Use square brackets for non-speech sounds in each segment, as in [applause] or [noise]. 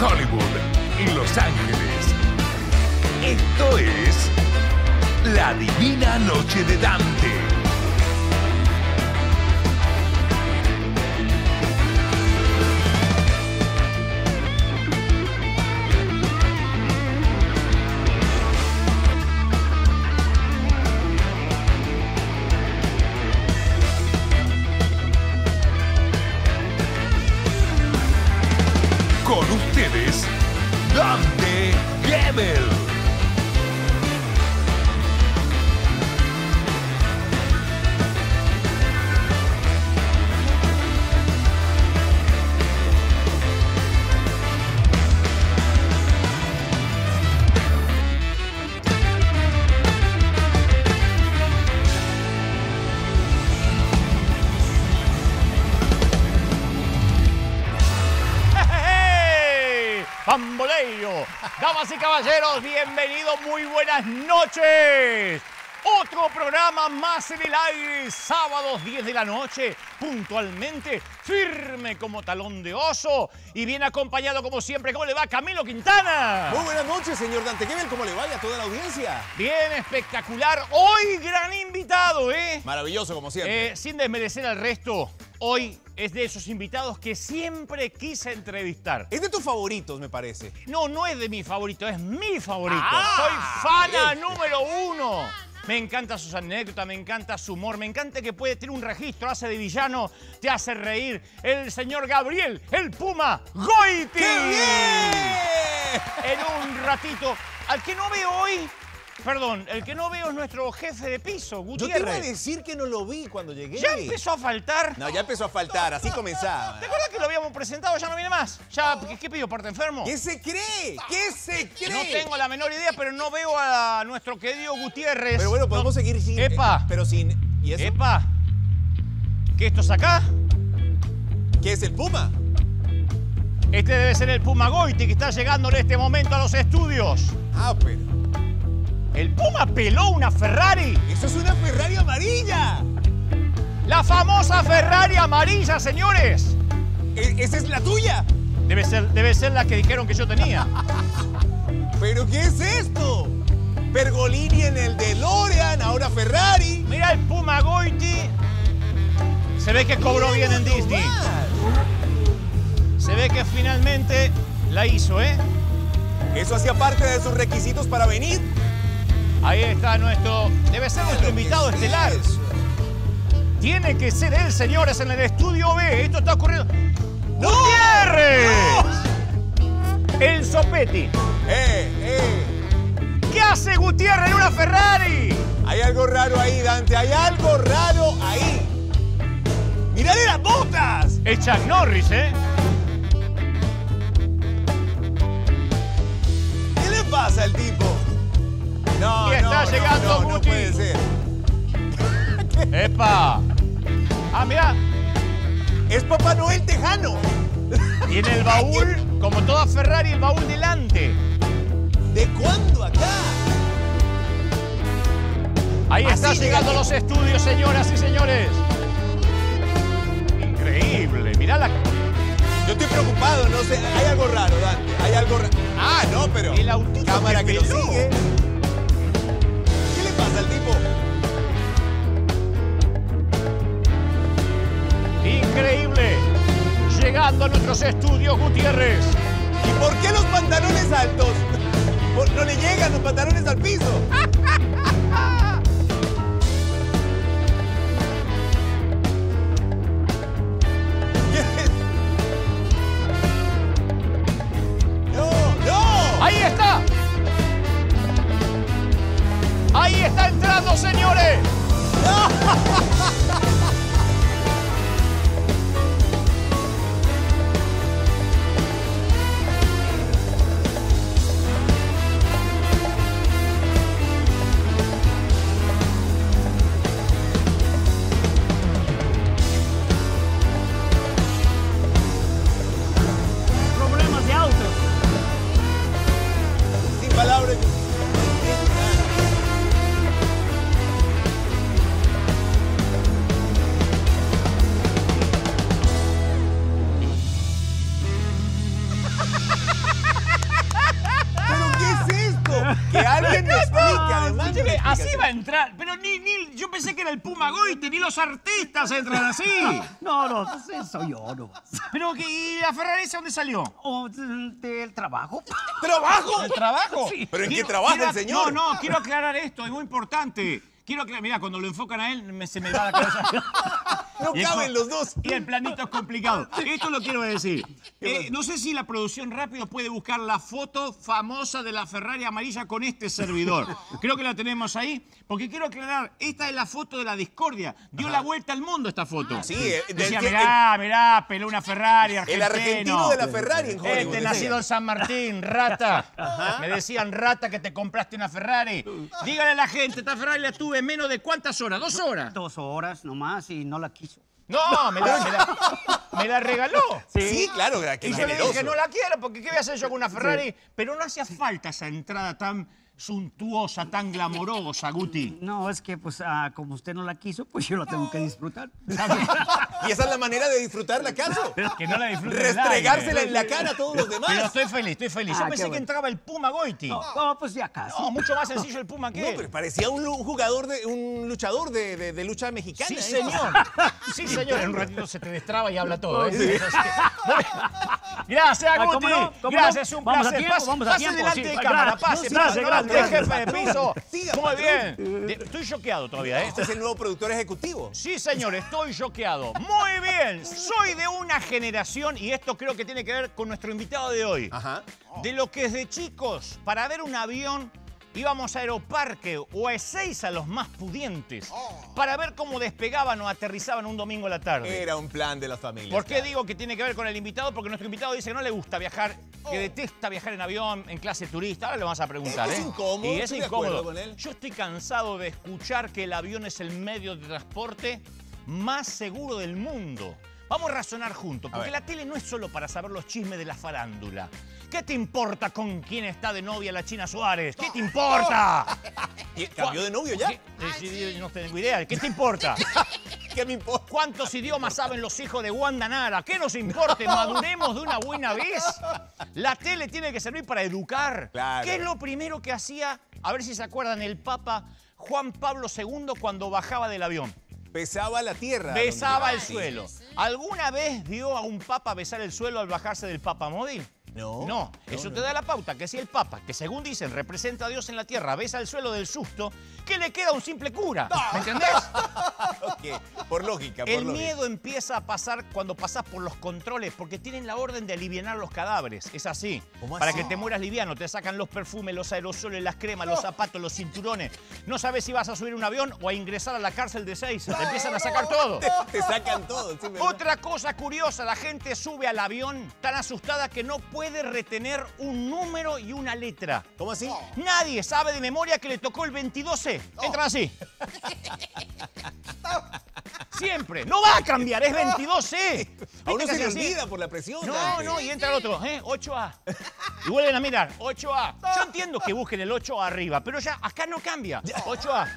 Hollywood y Los Ángeles. Esto es La Divina Noche de Dante. Damas y caballeros, bienvenidos, muy buenas noches. Otro programa más en el aire, sábados 10 de la noche, puntualmente, firme como talón de oso y bien acompañado como siempre. ¿Cómo le va Camilo Quintana? Muy buenas noches, señor Dante Gebel. ¿Cómo le vaya a toda la audiencia? Bien espectacular. Hoy gran invitado, ¿eh? Maravilloso, como siempre. Eh, sin desmerecer al resto, hoy es de esos invitados que siempre quise entrevistar. es de tus favoritos, me parece. No, no es de mi favorito, es mi favorito. Ah, Soy fana número uno. Me encanta sus anécdotas, me encanta su humor, me encanta que puede tener un registro, hace de villano, te hace reír. El señor Gabriel, el Puma Goiti. ¡Qué bien! En un ratito, al que no veo hoy, perdón, el que no veo es nuestro jefe de piso, Yo te iba a Gutiérrez. decir que no lo vi cuando llegué. Ya empezó a faltar. No, ya empezó a faltar, así comenzaba. ¿Te acuerdas que lo habíamos presentado? Ya no viene más. Ya, ¿qué, qué pidió? ¿Parte enfermo? ¿Qué se cree? ¿Qué se cree? No tengo la menor idea, pero no veo a nuestro querido Gutiérrez. Pero bueno, podemos No- seguir sin... eh, ¡Epa! Pero sin... ¿Y eso? ¡Epa! ¿Qué esto es acá? ¿Qué es el Puma? Este debe ser el Puma Goiti que está llegando en este momento a los estudios. Ah, pero... El Puma peló una Ferrari. ¡Eso es una Ferrari amarilla! La famosa Ferrari amarilla, señores. ¿E- ¿Esa es la tuya? Debe ser, debe ser la que dijeron que yo tenía. [laughs] ¿Pero qué es esto? Pergolini en el DeLorean, ahora Ferrari. Mira el Puma Goiti. Se ve que cobró bien en Disney. Se ve que finalmente la hizo, ¿eh? ¿Eso hacía parte de sus requisitos para venir? Ahí está nuestro. Debe ser nuestro Pero, ¿qué invitado es estelar. Tiene que ser él, señores, en el estudio B. Esto está ocurriendo. ¡No! ¡Gutiérrez! El Sopetti. ¡Eh, eh! ¿Qué hace Gutiérrez en una Ferrari? Hay algo raro ahí, Dante. Hay algo raro ahí. ¡Mirale las botas! Es Chuck Norris, ¿eh? ¿Qué le pasa al tipo? No, Y está no, llegando no, Guti. puede ser. [laughs] ¡Epa! Ah, mira, Es Papá Noel Tejano. tiene el baúl, [laughs] como toda Ferrari, el baúl delante. ¿De cuándo acá? Ahí está Así llegando a llega. los estudios, señoras y señores. Increíble, mirá la... Yo estoy preocupado, no sé. Hay algo raro, Dante. Hay algo raro. Ah, no, pero. El Cámara que que, lo peló. sigue. Llegando a nuestros estudios, Gutiérrez. ¿Y por qué los pantalones altos? [laughs] No le llegan los pantalones al piso. [laughs] el Puma Goite, ni los artistas entran así. [laughs] No, no, soy yo, no. Pero, ¿y la Ferrari esa dónde salió? O del, del trabajo. ¿Trabajo? ¿El trabajo? Sí. ¿Pero en qué Quiero- trabaja quiero- el señor? No, no, quiero aclarar esto, es muy importante. Quiero aclarar, mira, cuando lo enfocan a él, me- se me va la cabeza. [laughs] No Y caben los dos. Y el planito es complicado. [laughs] Esto lo quiero decir. Eh, no sé si la producción rápido puede buscar la foto famosa de la Ferrari amarilla con este servidor. [laughs] Creo que la tenemos ahí, porque quiero aclarar, esta es la foto de la discordia. Dio la vuelta al mundo esta foto. Sí, eh, Decía, del- mirá, mirá, peló una Ferrari argentino. argentino de la Ferrari en Hollywood, Este decía. nacido en San Martín, rata. Me decían, rata, que te compraste una Ferrari. Dígale a la gente, esta Ferrari la tuve en menos de cuántas horas, dos horas. Dos horas nomás y no la quiso. No, me la, me la- me la regaló. Sí, claro, qué Y yo le generoso. dije, no la quiero, porque ¿qué voy a hacer yo con una Ferrari? Pero no hacía falta esa entrada tan suntuosa, tan glamorosa, Guti. No, es que pues ah, como usted no la quiso, pues yo la tengo que disfrutar. ¿Y esa es la manera de disfrutarla, acaso? Que no la disfrute Restregársela en la cara a todos los Pero demás. estoy feliz, estoy feliz. Yo Ah, pensé qué que bueno. entraba el Puma Goiti. No, no, pues ya casi. No, mucho más sencillo el Puma que No, él. pero parecía un lu- jugador de un luchador de, de- de lucha mexicana. Sí, ¿eh? señor. [laughs] Sí, señor. En un ratito se te destraba y habla todo. ¿eh? Gracias, Ah, Guti. ¿cómo no? ¿Cómo Gracias, un Vamos a placer. tiempo, pase vamos a pase tiempo, delante sí. de cámara, pase, pase. gracias, no, gracias, usted, gracias. jefe de piso. Siga, Muy bien. De- Estoy choqueado todavía, ¿eh? Este es el nuevo productor ejecutivo. Sí, señor, estoy choqueado. Muy bien, soy de una generación, y esto creo que tiene que ver con nuestro invitado de hoy, Ajá. de lo que desde chicos, para ver un avión, íbamos a Aeroparque o a Ezeiza, los más pudientes, para ver cómo despegaban o aterrizaban un domingo a la tarde. Era un plan de las familias. ¿Por qué digo que tiene que ver con el invitado? Porque nuestro invitado dice que no le gusta viajar, que detesta viajar en avión, en clase turista. Ahora le vamos a preguntar, Es ¿eh? incómodo, Y es estoy de acuerdo incómodo. con él. Yo estoy cansado de escuchar que el avión es el medio de transporte más seguro del mundo. Vamos a razonar juntos, porque la tele no es solo para saber los chismes de la farándula. ¿Qué te importa con quién está de novia la China Suárez? ¿Qué te importa? [laughs] ¿Y ¿Cambió de novio ya? Eh, no tengo idea. ¿Qué te importa? [laughs] ¿Qué me importa? ¿Cuántos idiomas saben los hijos de Wanda Nara? ¿Qué nos importa? Maduremos de una buena vez. La tele tiene que servir para educar. Claro. ¿Qué es lo primero que hacía? A ver si se acuerdan el Papa Juan Pablo II cuando bajaba del avión. Besaba la tierra. Besaba el suelo. ¿Alguna vez vio a un papa besar el suelo al bajarse del papa móvil? No. No, eso te da la pauta que si el papa, que según dicen representa a Dios en la tierra, besa el suelo del susto, ¿qué le queda a un simple cura? ¿Me entendés? [laughs] Ok, por lógica, por El lógica. miedo empieza a pasar cuando pasás por los controles, porque tienen la orden de aliviar los cadáveres. Es así. ¿Cómo Para así? que te mueras liviano, te sacan los perfumes, los aerosoles, las cremas, los zapatos, los cinturones. No sabes si vas a subir un avión o a ingresar a la cárcel de seis. Te empiezan a sacar todo. Te, te sacan todo. Otra cosa curiosa, la gente sube al avión tan asustada que no puede retener un número y una letra. ¿Cómo así? Nadie sabe de memoria que le tocó el 22C. Entran así. [laughs] Siempre. No va a cambiar, es 22C. A uno ¿Viste que se le olvida por la presión. No, no, y entra el otro, ¿eh? 8A. [laughs] Y vuelven a mirar, 8A. Yo entiendo que busquen el 8 arriba, pero ya acá no cambia. 8A. [laughs]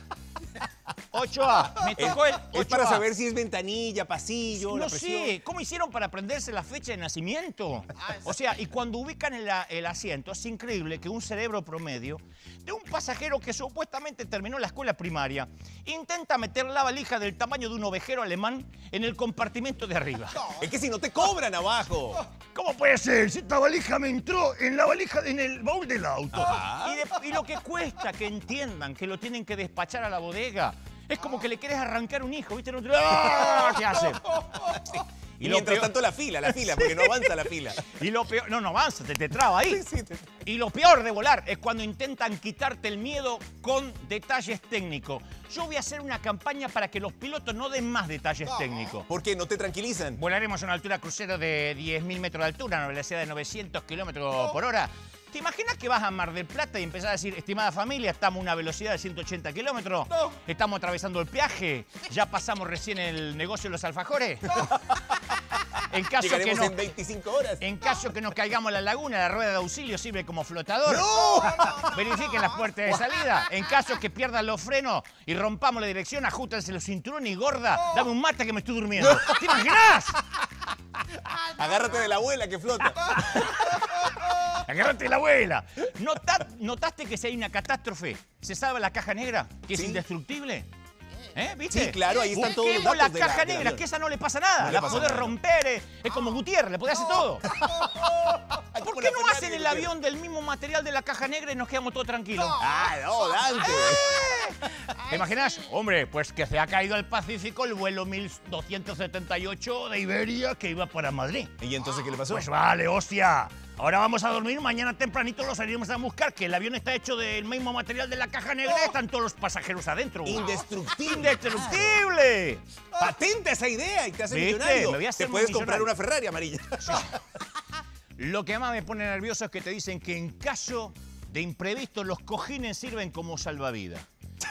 8A. Me Es, tocó el 8A. es para saber si es ventanilla, pasillo, No sé, ¿cómo hicieron para aprenderse la fecha de nacimiento? O sea, y cuando ubican el, asiento, es increíble que un cerebro promedio de un pasajero que supuestamente terminó la escuela primaria intenta meter la valija del tamaño de un ovejero alemán en el compartimento de arriba. Es que si no te cobran abajo. ¿Cómo puede ser? Si esta valija me entró en la valija, en el baúl del auto. Y, de- y lo que cuesta que entiendan que lo tienen que despachar a la bodega. Es como que le querés arrancar un hijo, ¿viste? ¡Ah! ¿Qué hace? Y, mientras peor- tanto la fila, la fila, porque no avanza la fila. Y lo peor, no, no avanza, te, te traba ahí. Sí, sí, te- Y lo peor de volar es cuando intentan quitarte el miedo con detalles técnicos. Yo voy a hacer una campaña para que los pilotos no den más detalles técnicos. Porque no te tranquilizan. Volaremos a una altura crucero de 10.000 metros de altura, a una velocidad de 900 kilómetros por hora. ¿Te imaginas que vas a Mar del Plata y empezás a decir, estimada familia, estamos a una velocidad de 180 kilómetros? Estamos atravesando el peaje, ya pasamos recién el negocio de los alfajores. En caso, que no, en 25 horas. en caso que nos caigamos a la laguna, la rueda de auxilio sirve como flotador. ¡No! Verifiquen las puertas de salida. En caso que pierdan los frenos y rompamos la dirección, ajustense los cinturones y gorda, dame un mate que me estoy durmiendo. ¿Te imaginas? Agárrate de la abuela que flota. Agárrate la abuela. ¿Nota- ¿Notaste que si hay una catástrofe, se salva la caja negra, que es Sí. indestructible? ¿Eh? ¿Viste? Sí, claro, ahí están todos los Busquemos datos la de la- caja del negra, que esa no le pasa nada. No le la pasa podés nada. romper, eh, es como Gutiérrez, le podés hacer todo. [laughs] ¿Por qué la no hacen el avión del mismo material de la caja negra y nos quedamos todos tranquilos? Ah, no, Dante. ¿Te imaginas? Hombre, pues que se ha caído al Pacífico el vuelo 1278 de Iberia que iba para Madrid. ¿Y entonces qué le pasó? Pues vale, hostia. Ahora vamos a dormir, mañana tempranito lo salimos a buscar, que el avión está hecho del mismo material de la caja negra y están todos los pasajeros adentro. Indestructible. ¡Indestructible! Patenta esa idea y te hace ¿Viste? millonario. Me voy a hacer te puedes comprar una Ferrari amarilla. [laughs] Lo que más me pone nervioso es que te dicen que en caso de imprevisto los cojines sirven como salvavidas.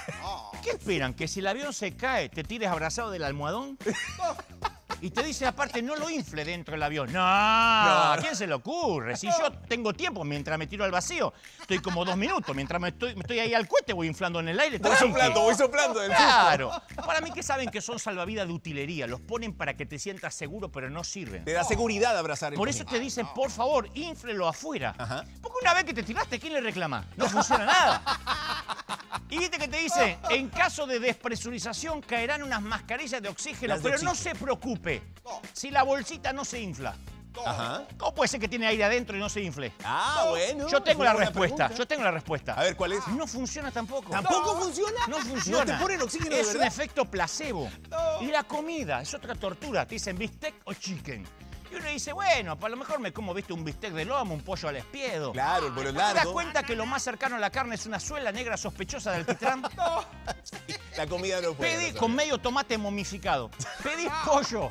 [laughs] ¿Qué esperan? ¿Que si el avión se cae te tires abrazado del almohadón? [laughs] Y te dice aparte, no lo infle dentro del avión. No, ¿a quién se le ocurre? Si yo tengo tiempo mientras me tiro al vacío, estoy como dos minutos. Mientras me estoy, me estoy ahí al cohete, voy inflando en el aire. Voy soplando, voy soplando del. Claro. Para mí que saben que son salvavidas de utilería. Los ponen para que te sientas seguro, pero no sirven. Te da seguridad abrazar el Por eso te dicen, por favor, inflelo afuera. Ajá. Porque una vez que te tiraste, ¿quién le reclama? No funciona nada. [laughs] Y viste que te dice, en caso de despresurización caerán unas mascarillas de oxígeno, de pero no se preocupe. Si la bolsita no se infla. Ajá. ¿Cómo puede ser que tiene aire adentro y no se infle? Ah, bueno. Yo tengo la respuesta, pregunta. yo tengo la respuesta. A ver, ¿cuál es? No funciona tampoco. ¿Tampoco funciona? No funciona. ¿No te ponen oxígeno de Es un efecto placebo. Y la comida es otra tortura. Te dicen bistec o chicken. Y uno dice, bueno, a lo mejor me como, viste, un bistec de lomo, un pollo al espiedo. Claro, el vuelo ¿No te das largo. cuenta que lo más cercano a la carne es una suela negra sospechosa del alquitrán? [laughs] La comida no puede. Pedí no con medio tomate momificado. Pedí [laughs] pollo.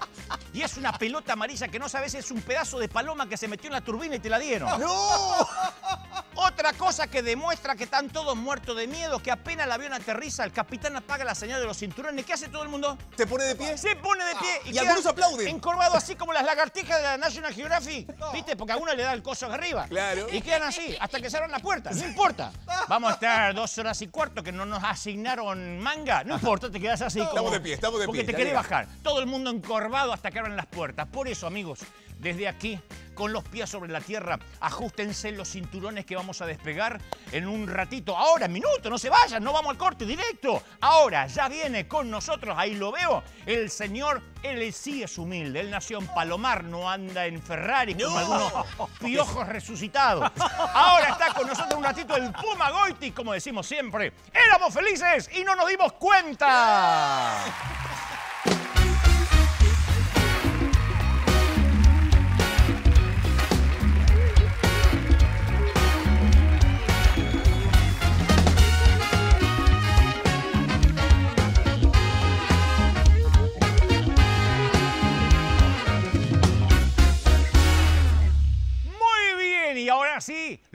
Y es una pelota amarilla que no sabes, es un pedazo de paloma que se metió en la turbina y te la dieron. ¡No! [laughs] Otra cosa que demuestra que están todos muertos de miedo, que apenas el avión aterriza, el capitán apaga la señal de los cinturones. ¿Qué hace todo el mundo? ¿Te pone de pie? Se pone de pie y, Y queda algunos aplauden. Encorvado así como las lagartijas de la National Geographic. ¿Viste? Porque a uno le da el coso arriba. Claro. Y quedan así hasta que cerran la puerta. No importa. [laughs] Vamos a estar dos horas y cuarto que no nos asignaron manga. No importa, te quedas así como. Estamos de pie, estamos de Porque pie, te ya querés bajar. Todo el mundo encorvado hasta que abran las puertas. Por eso, amigos, desde aquí, con los pies sobre la tierra, ajustense los cinturones que vamos a despegar en un ratito. Ahora, minuto, no se vayan, no vamos al corte directo. Ahora, ya viene con nosotros, ahí lo veo, el señor, él sí es humilde. Él nació en Palomar, no anda en Ferrari como No. algunos piojos resucitados. Ahora está con nosotros un ratito el Puma Goiti, como decimos siempre. Éramos felices y no nos dimos cuenta.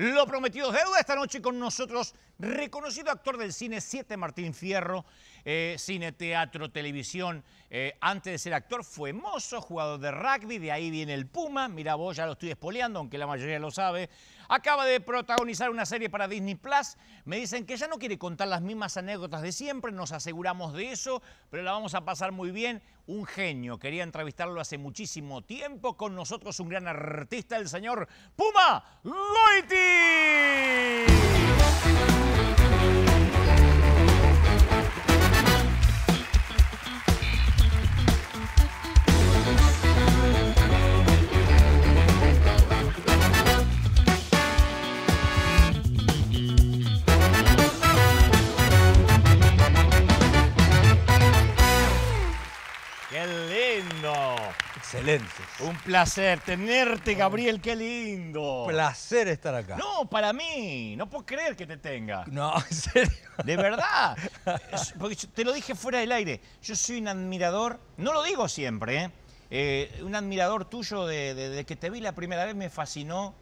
Lo prometido es deuda esta noche con nosotros, reconocido actor del cine 7 Martín Fierro, eh, cine, teatro, televisión. eh, antes de ser actor fue mozo, jugador de rugby, de ahí viene el Puma. Mira vos, ya lo estoy espoleando, aunque la mayoría lo sabe. Acaba de protagonizar una serie para Disney Plus. Me dicen que ya no quiere contar las mismas anécdotas de siempre, nos aseguramos de eso, pero la vamos a pasar muy bien. Un genio, quería entrevistarlo hace muchísimo tiempo. Con nosotros un gran artista, el señor Puma Goiti. ¡Qué lindo! Excelente. Un placer tenerte, Gabriel, qué lindo. Placer estar acá. No, para mí, no puedo creer que te tenga. No, [laughs] en serio. De verdad. Porque te lo dije fuera del aire. Yo soy un admirador, no lo digo siempre, ¿eh? Eh, un admirador tuyo de, de- de que te vi la primera vez me fascinó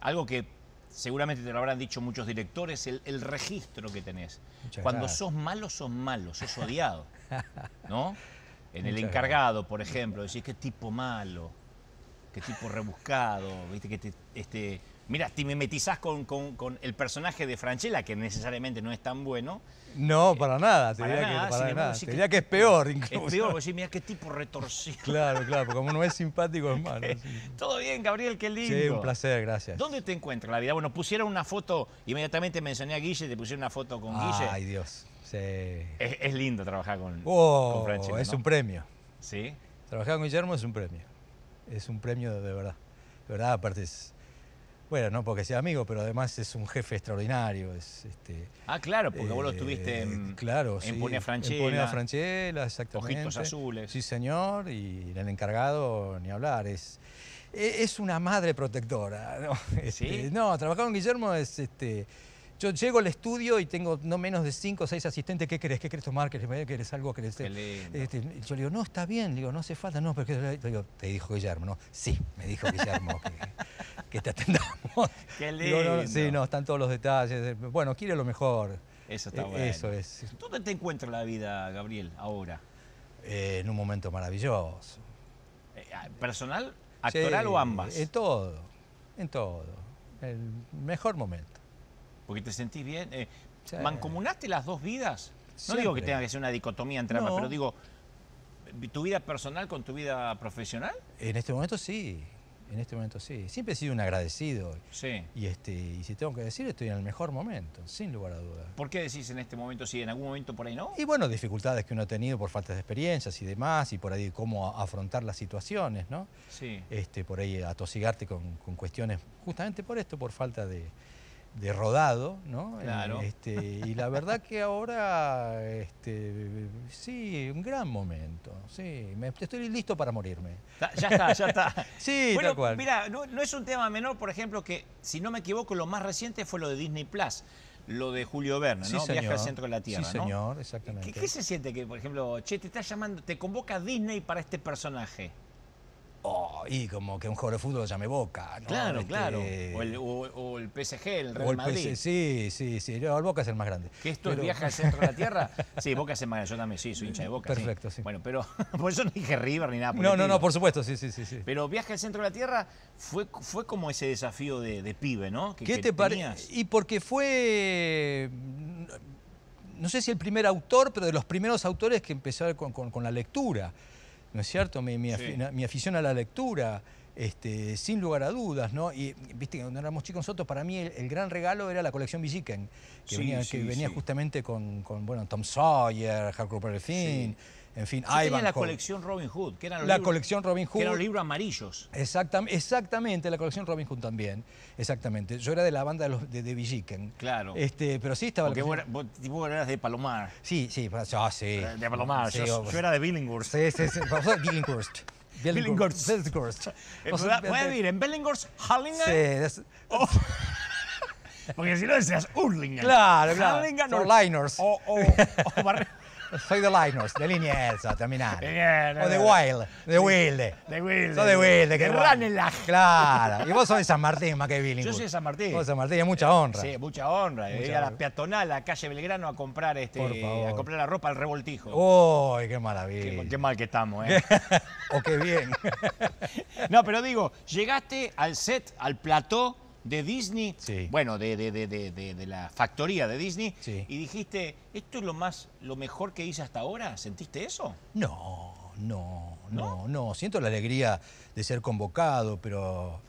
algo que seguramente te lo habrán dicho muchos directores, el, el registro que tenés. Muchas Cuando gracias. sos malo, sos malo, sos odiado. ¿No? [laughs] En el encargado, por ejemplo, decís qué tipo malo, qué tipo rebuscado, viste que te, este, mira, te mimetizás con, con- con el personaje de Franchella, que necesariamente no es tan bueno, No, para nada. Te para diría nada, que, para nada. Te diría que es peor incluso. es peor, vos decís, mira qué tipo retorcido. Claro, claro, porque como no es simpático es malo. [laughs] sí. Todo bien, Gabriel, qué lindo. Sí, un placer, gracias. ¿Dónde te encuentras la vida? Bueno, pusieron una foto, inmediatamente mencioné a Guille, te pusieron una foto con Guille. Ay, Dios. Sí. Es, es lindo trabajar con, Oh, con Franchella, es ¿no? un premio. Sí. Trabajar con Guillermo es un premio. Es un premio de verdad. De verdad, aparte es. Bueno, no porque sea amigo, pero además es un jefe extraordinario. Es, este, Ah, claro, porque vos lo eh, tuviste en, claro, en sí, Ponea En Franchella. Ponea Franchella, exactamente. Ojitos azules. Sí, señor. Y el encargado, ni hablar. Es, e- es una madre protectora. ¿no? Este, ¿Sí? no, trabajar con Guillermo es. Este, yo llego al estudio y tengo no menos de cinco o seis asistentes. ¿Qué querés? ¿Qué querés tomar? ¿Querés, querés algo? ¿Querés, Qué lindo. este, yo le digo, no, está bien. Le digo, no hace falta. No, porque le digo, te dijo Guillermo. No, sí, me dijo Guillermo que, que te atendamos. [laughs] Qué Digo, no, sí, lindo. no, están todos los detalles. Bueno, quiere lo mejor. Eso está Eh, bueno. Eso es. ¿Dónde te encuentra la vida, Gabriel, ahora? eh, en un momento maravilloso. Eh, ¿Personal, actoral Sí, o ambas? En todo, en todo. El mejor momento. Porque te sentís bien. Eh, Sí. ¿Mancomunaste las dos vidas? No digo que tenga que ser una dicotomía entre ambas, No. pero digo, ¿tu vida personal con tu vida profesional? En este momento sí, en este momento sí. Siempre he sido un agradecido. Sí. Y, este, y si tengo que decir, estoy en el mejor momento, sin lugar a dudas. ¿Por qué decís en este momento sí, en algún momento por ahí no? Y bueno, dificultades que uno ha tenido por falta de experiencias y demás, y por ahí cómo afrontar las situaciones, ¿no? Sí. Este, por ahí atosigarte con, con cuestiones, justamente por esto, por falta de, de rodado, ¿no? Claro. Eh, Este, y la verdad que ahora, este, sí, un gran momento, sí, me- estoy listo para morirme. Ya está, ya está. [laughs] Sí, bueno, tal cual. Mira, no, no es un tema menor, por ejemplo, que si no me equivoco, lo más reciente fue lo de Disney Plus, lo de Julio Verne, Sí, ¿no? Viaje señor. al centro de la Tierra, Sí, ¿no? señor, exactamente. ¿Qué, qué se siente que, por ejemplo, che, te está llamando, te convoca Disney para este personaje? Oh, y como que un jugador de fútbol lo llame Boca, ¿no? Claro, Este, claro. O el, o- o el PSG, el Real o el Madrid. PS sí, sí, sí, no, el Boca es el más grande. ¿Que esto Pero- es viaje al centro de la Tierra? [laughs] Sí, Boca es el más Yo también, sí, soy hincha de Boca. Perfecto, sí. Bueno, pero [laughs] por eso no dije River ni nada. por No, no, no, por supuesto, sí, sí, sí. sí. Pero viaje al centro de la Tierra fue, fue como ese desafío de, de pibe, ¿no? Que- ¿Qué que te parece? Y porque fue, no sé si el primer autor, pero de los primeros autores que empezó con, con- con la lectura, ¿no es cierto? Mi, mi Sí. afi- mi afición a la lectura, este, sin lugar a dudas, ¿no? Y viste, que cuando éramos chicos nosotros, para mí el, el gran regalo era la colección Villiquen, que Sí, venía, sí, que venía justamente con, con, bueno, Tom Sawyer, Huckleberry Finn, en fin, Yo tenía la Ivanhoe. colección Robin Hood, que eran los La libros- colección Robin que eran Hood. los libros amarillos. Exactam- exactamente, la colección Robin Hood también. Exactamente. Yo era de la banda de, los, de, de Villiquen. Claro. Este, pero sí estaba Porque vos, vos- tipo, eras de Palomar. Sí, sí, ah, sí. De Palomar. Sí, yo, yo era de Billinghurst. Sí, sí, sí. Vos Billinghurst. [laughs] Billinghurst. Billinghurst. Eh, Vos ¿Puedes puedes vivir en Billinghurst, Harlingen? Sí, es- O- [laughs] porque si no decías Urlingen. Claro, claro. Harlingen Son o- liners. O, o, o [laughs] soy de Liners, de Elsa, terminal. O de. Wild, de Wilde. De Wilde. Sos de Wilde, que De. Ranelagh. Claro. Y vos sos de San Martín más que Billinghurst. Yo soy de San Martín. Vos de San Martín, es mucha honra. Sí, mucha honra. Ir a la peatonal, a la calle Belgrano a comprar este, a comprar la ropa al revoltijo. ¡Uy, qué maravilla! qué, qué mal que estamos, ¿eh? [laughs] o qué bien. [laughs] No, pero digo, llegaste al set, al plató de Disney, Sí. bueno, de, de- de- de- de- de la factoría de Disney, Sí. y dijiste, ¿esto es lo más, lo mejor que hice hasta ahora? ¿Sentiste eso? No, no, no, no. Siento la alegría de ser convocado, pero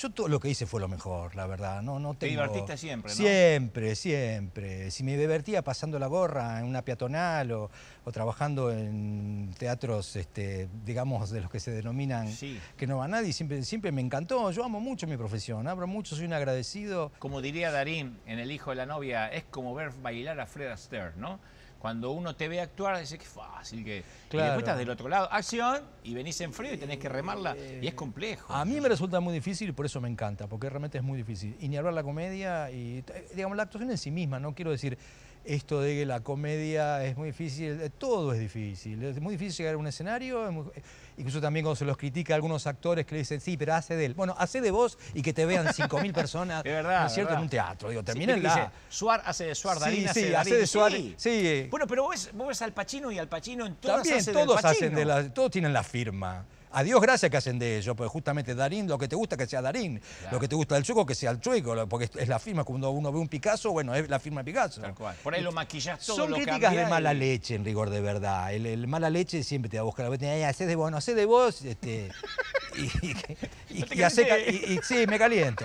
yo todo lo que hice fue lo mejor, la verdad. No, no Te divertiste siempre, ¿no? Siempre, siempre. Si me divertía pasando la gorra en una peatonal o, o trabajando en teatros, este, digamos, de los que se denominan Sí. que no va nadie, siempre, siempre me encantó. Yo amo mucho mi profesión, abro mucho, soy un agradecido. Como diría Darín en El hijo de la novia, es como ver bailar a Fred Astaire, ¿no? Cuando uno te ve actuar, dice que fácil, que... Y después estás del otro lado, acción, y venís en frío y tenés que remarla, y es complejo. A mí me resulta muy difícil y por eso me encanta, porque realmente es muy difícil. Y ni hablar la comedia y, eh, digamos, la actuación en sí misma, no quiero decir esto de que la comedia es muy difícil, eh, todo es difícil. Es muy difícil llegar a un escenario, muy- eh, incluso también cuando se los critica a algunos actores que le dicen, sí, pero hace de él. Bueno, hace de vos y que te vean [laughs] 5.000 personas, Es verdad, ¿no es cierto?, verdad. en un teatro. Digo, Sí, termínenla. dice, Suar hace de Suar, Sí, Darín hace sí, de hace Darín. de Suar, Sí. sí. Bueno, pero vos, ves- vos ves al Pacino y al Pacino en todas También hace del todos hacen Pacino. de la, todos tienen la firma. A Dios gracias que hacen de ellos, porque justamente Darín, lo que te gusta que sea Darín, Claro. lo que te gusta del chueco que sea el chueco, porque es la firma, cuando uno ve un Picasso, bueno, es la firma de Picasso. Tal cual. Por ahí lo maquillás todo, Son lo críticas de mala y- leche, en rigor de verdad. El, el mala leche siempre te va a buscar la vez, haces de vos, no sé de vos, este, [laughs] y, y- y- hace y- y- sí, me caliento.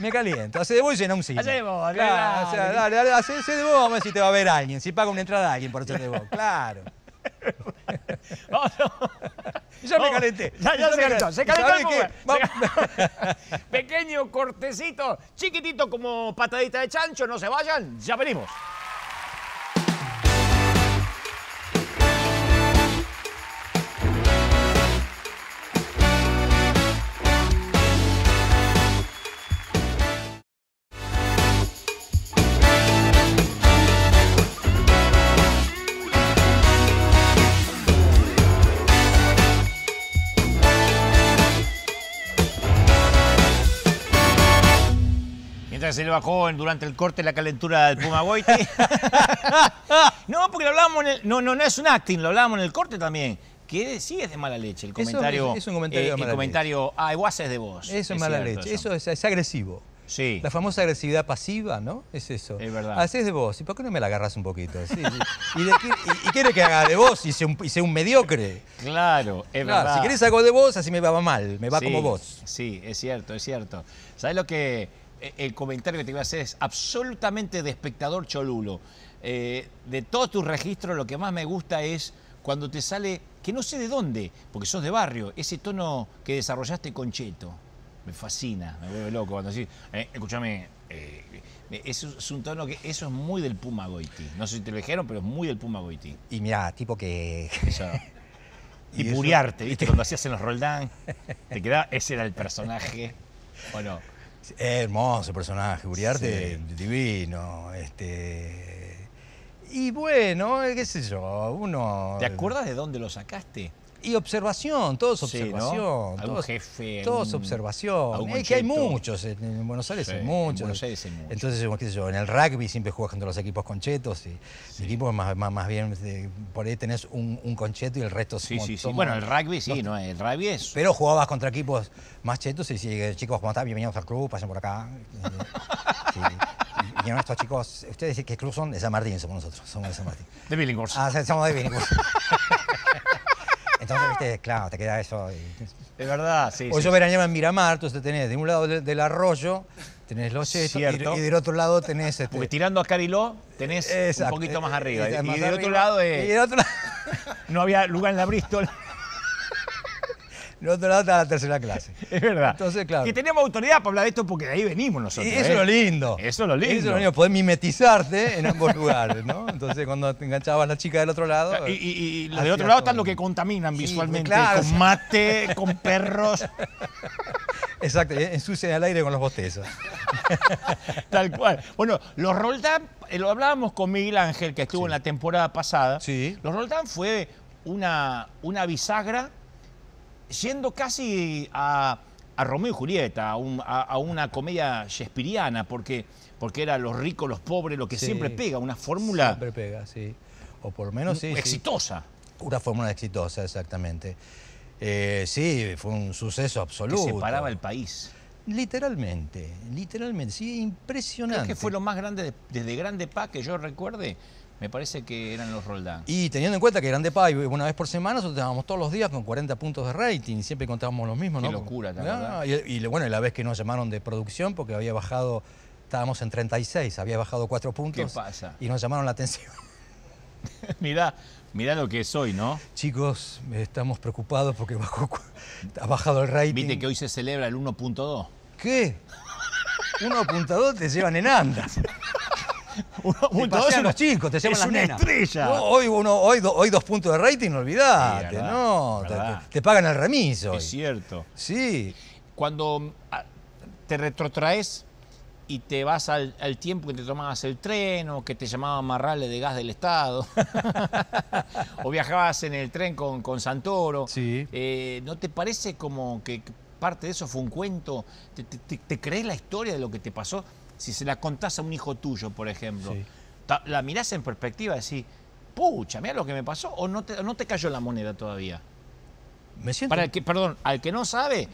Me caliento. Hace de vos y llena un cine. Hacé de vos, Claro, o sea, dale. dale, hacé de vos, vamos a ver si te va a ver alguien. Si paga una entrada a alguien por hacer de vos. [laughs] Claro. [laughs] Ya me calenté. Ya, ya se calentó. Se calentó [laughs] Pequeño cortecito, chiquitito como patadita de chancho. No se vayan, ya venimos. Mientras se le bajó en- durante el corte la calentura del Puma Goiti. [laughs] no, porque lo hablábamos en el. No, no, no es un acting, lo hablábamos en el corte también. Que sí es de mala leche el Eso es- comentario. es un comentario de El mala comentario, ah, igual es de vos. Eso es mala cierto leche. Eso, es, es agresivo. Sí. La famosa agresividad pasiva, ¿no? Es eso. Es verdad. Haces de vos. ¿Y por qué no me la agarras un poquito? Sí, sí. ¿Y, de qué- y- y quiere que haga de vos y sea un, y sea un mediocre? Claro, es Claro, verdad. si querés algo de vos, así me va mal. Me va Sí, como vos. Sí, es cierto, es cierto. ¿Sabes lo que eh, el comentario que te iba a hacer es absolutamente de espectador cholulo? Eh, de todos tus registros, lo que más me gusta es cuando te sale, que no sé de dónde, porque sos de barrio, ese tono que desarrollaste con Cheto. Me fascina, me vuelve loco cuando decís, eh, escúchame, eh, eso es un tono que eso es muy del Puma Goiti. No sé si te lo dijeron, pero es muy del Puma Goiti. Y mira, tipo que. Eso. [laughs] Y Y puriarte, ¿viste? Cuando hacías en los Roldán, te quedaba, ese era el personaje. ¿O no? Hermoso personaje, Uriarte, Sí. divino. Este. Y bueno, qué sé yo, uno. ¿Te acuerdas de dónde lo sacaste? Y observación, todo es Sí, ¿no? observación. Todo jefe, Todo es observación. Es que hay muchos, en, en Buenos Aires Sí, hay en muchos. Buenos Aires hay muchos. Entonces, qué sé yo, en el rugby siempre juegas contra los equipos conchetos y mi equipo es más, más, más bien, de- por ahí tenés un, un concheto y el resto Sí, sí, sí. Bueno, el rugby sí, ¿no? El rugby es. Pero jugabas contra equipos más chetos y sí, chicos, ¿cómo están? Bienvenidos al club, pasen por acá. [laughs] Sí. Y, estos chicos, ustedes dicen qué club son de San Martín, somos nosotros, somos de San Martín. De Billinghurst. Ah, sí, somos de Billinghurst. [laughs] Entonces, viste, claro, te queda eso. y- Es verdad, sí. o sí, yo veraneaba en Miramar, entonces tenés de un lado del, del arroyo, tenés los chetos, y, y del otro lado tenés este, Porque tirando a Cariló tenés exacto, un poquito más eh, arriba. eh, y más del otro lado Y eh, del otro, lado- [laughs] no había lugar en la Bristol. Otro lado está la tercera clase. [laughs] es verdad. Entonces, claro. Que tenemos autoridad para hablar de esto porque de ahí venimos Y nosotros. eso es ¿eh? lo lindo. Eso es lo lindo. Eso es lo lindo, poder mimetizarte en ambos [laughs] lugares, ¿no? Entonces, cuando te enganchabas la chica del otro lado. Y, y- y hacías del otro lado todo. están los que contaminan Sí, visualmente, claro. con mate, [laughs] con perros, Exacto, y ensucian el aire con los bostezos. tal cual. Bueno, los Roldán, eh, lo hablábamos con Miguel Ángel, que estuvo en la temporada pasada. Sí. Los Roldán fue una, una bisagra yendo casi a, a Romeo y Julieta, a, un- a- a una comedia shakespeariana, porque, porque era los ricos, los pobres, lo que Sí. siempre pega, una fórmula Siempre pega, sí. O por lo menos sí. sí. exitosa. Una fórmula exitosa, exactamente. Eh, sí, fue un suceso Que absoluto. separaba el país. Literalmente, literalmente, sí, impresionante. Creo que fue lo más grande, de- desde Grande Pa que yo recuerde, me parece que eran los Roldán. Y teniendo en cuenta que Grande Pay una vez por semana, nosotros estábamos todos los días con 40 puntos de rating, siempre contábamos lo mismo, Qué ¿no? locura, ¿te Ah, acordás? y, y bueno, la vez que nos llamaron de producción, porque había bajado, estábamos en 36, había bajado 4 puntos. pasa? Y nos llamaron la atención. [laughs] [laughs] mirá, mirá lo que soy, ¿no? Chicos, estamos preocupados porque bajó, ha bajado el rating. Viste que hoy se celebra el 1.2. ¿Qué? [laughs] 1.2 te llevan en andas. [laughs] Te 1.2 pasean es una- los chicos, te llevan es las una nenas. estrella. Hoy, uno, hoy, do- hoy dos puntos de rating, olvidate, Sí, verdad, no. te- verdad. Te, te pagan el remiso. hoy. Es cierto. Sí. Cuando ah, te retrotraes y te vas al, al tiempo que te tomabas el tren o que te llamaban marrales de gas del Estado [laughs] [laughs] o viajabas en el tren con, con Santoro, Sí. eh, ¿no te parece como que parte de eso fue un cuento? ¿Te, te- te- te crees la historia de lo que te pasó? Si se la contás a un hijo tuyo, por ejemplo, Sí. la mirás en perspectiva y decís, pucha, mira lo que me pasó, o no te, no te cayó la moneda todavía. Me siento. Para el que, perdón, al que no sabe,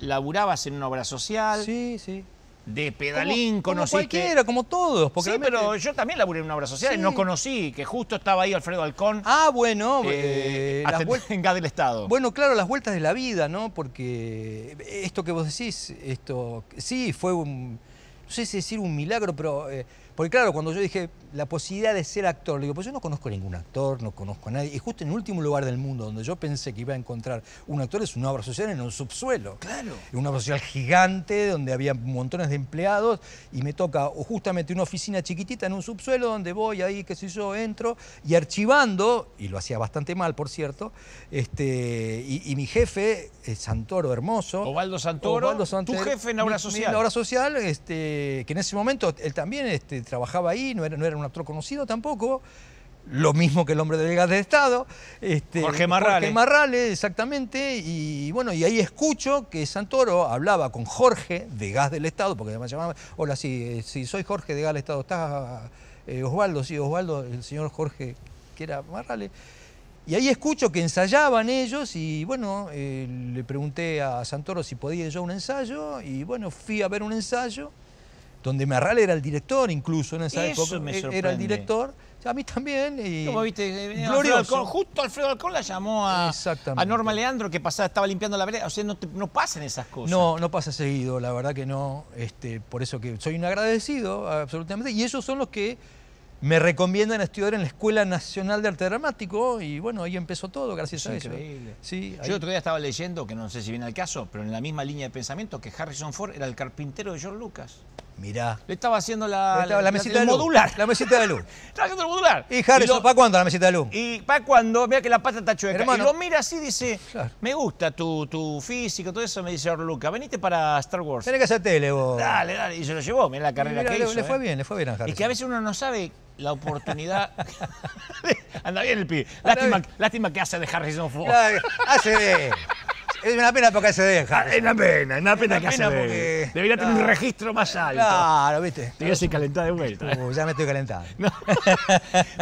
laburabas en una obra social, Sí, sí. de pedalín, como, conociste. Como cualquiera, como todos. Porque sí, realmente- pero yo también laburé en una obra social y no conocí, que justo estaba ahí Alfredo Alcón Ah, bueno, eh, eh, las en- vueltas- en Gas del Estado. Bueno, claro, las vueltas de la vida, ¿no? Porque esto que vos decís, esto sí fue un, no sé si decir un milagro, pero eh, porque claro, cuando yo dije la posibilidad de ser actor, le digo, pues yo no conozco ningún actor, no conozco a nadie, y justo en el último lugar del mundo donde yo pensé que iba a encontrar un actor es una obra social en un subsuelo. Claro. Una obra social gigante donde había montones de empleados y me toca justamente una oficina chiquitita en un subsuelo donde voy ahí, qué sé yo, entro y archivando, y lo hacía bastante mal, por cierto, este, y, y mi jefe, eh, Santoro Hermoso. Osvaldo Santoro, tu jefe en obra mi- mi- social. En obra social, este, que en ese momento él también este, trabajaba ahí, no era, no era un actor conocido tampoco. Lo mismo que el hombre del gas de Estado. este, Jorge Marrale. Jorge Marrale, exactamente. Y bueno, y ahí escucho que Santoro hablaba con Jorge de Gas del Estado, porque además llamaba, hola, sí, eh, sí, soy Jorge de Gas del Estado. ¿Está eh, Osvaldo? Sí, Osvaldo, el señor Jorge, que era Marrale. Y ahí escucho que ensayaban ellos y bueno, eh, le pregunté a Santoro si podía yo un ensayo y bueno, fui a ver un ensayo donde Marrale era el director incluso en esa Eso época. me eh, Era el director, a mí también. Y ¿Cómo viste? Eh, Alfredo. Alcón, justo Alfredo Alcón la llamó a, Norma Leandro que pasaba, estaba limpiando la vereda. O sea, no, te- no pasan esas cosas. No, no pasa seguido, la verdad que no. Este, por eso que soy un agradecido, absolutamente. Y ellos son los que me recomiendan estudiar en la Escuela Nacional de Arte Dramático. Y bueno, ahí empezó todo, gracias Es a eso. increíble. Sí, ahí- Yo otro día estaba leyendo, que no sé si viene al caso, pero en la misma línea de pensamiento, que Harrison Ford era el carpintero de George Lucas. Mirá. Le estaba haciendo la, Estaba la mesita el de luz. modular. La mesita de luz. [laughs] Estaba haciendo el modular. ¿Y Harrison, para cuándo la mesita de luz? Y para cuando vea que la pata está chueca. Hermano. y lo mira así y dice, Claro. me gusta tu, tu físico, todo eso, me dice Lucas, venite para Star Wars. Tenés que hacer tele vos. Dale, dale. Y se lo llevó, mira la carrera Mirá, que le, hizo. le fue ¿eh? bien, le fue bien a Harrison. Es que a veces uno no sabe la oportunidad. [laughs] [laughs] Anda bien el pibe. Lástima, bien. lástima que hace de Harrison Ford. Hace de. Es una pena porque hace de Es Harrison. una pena, es una pena una que pena de- porque- Debería tener un registro más alto. Claro, viste. Te voy a calentar de vuelta. [laughs] Uh, ya me estoy calentando. [laughs] No.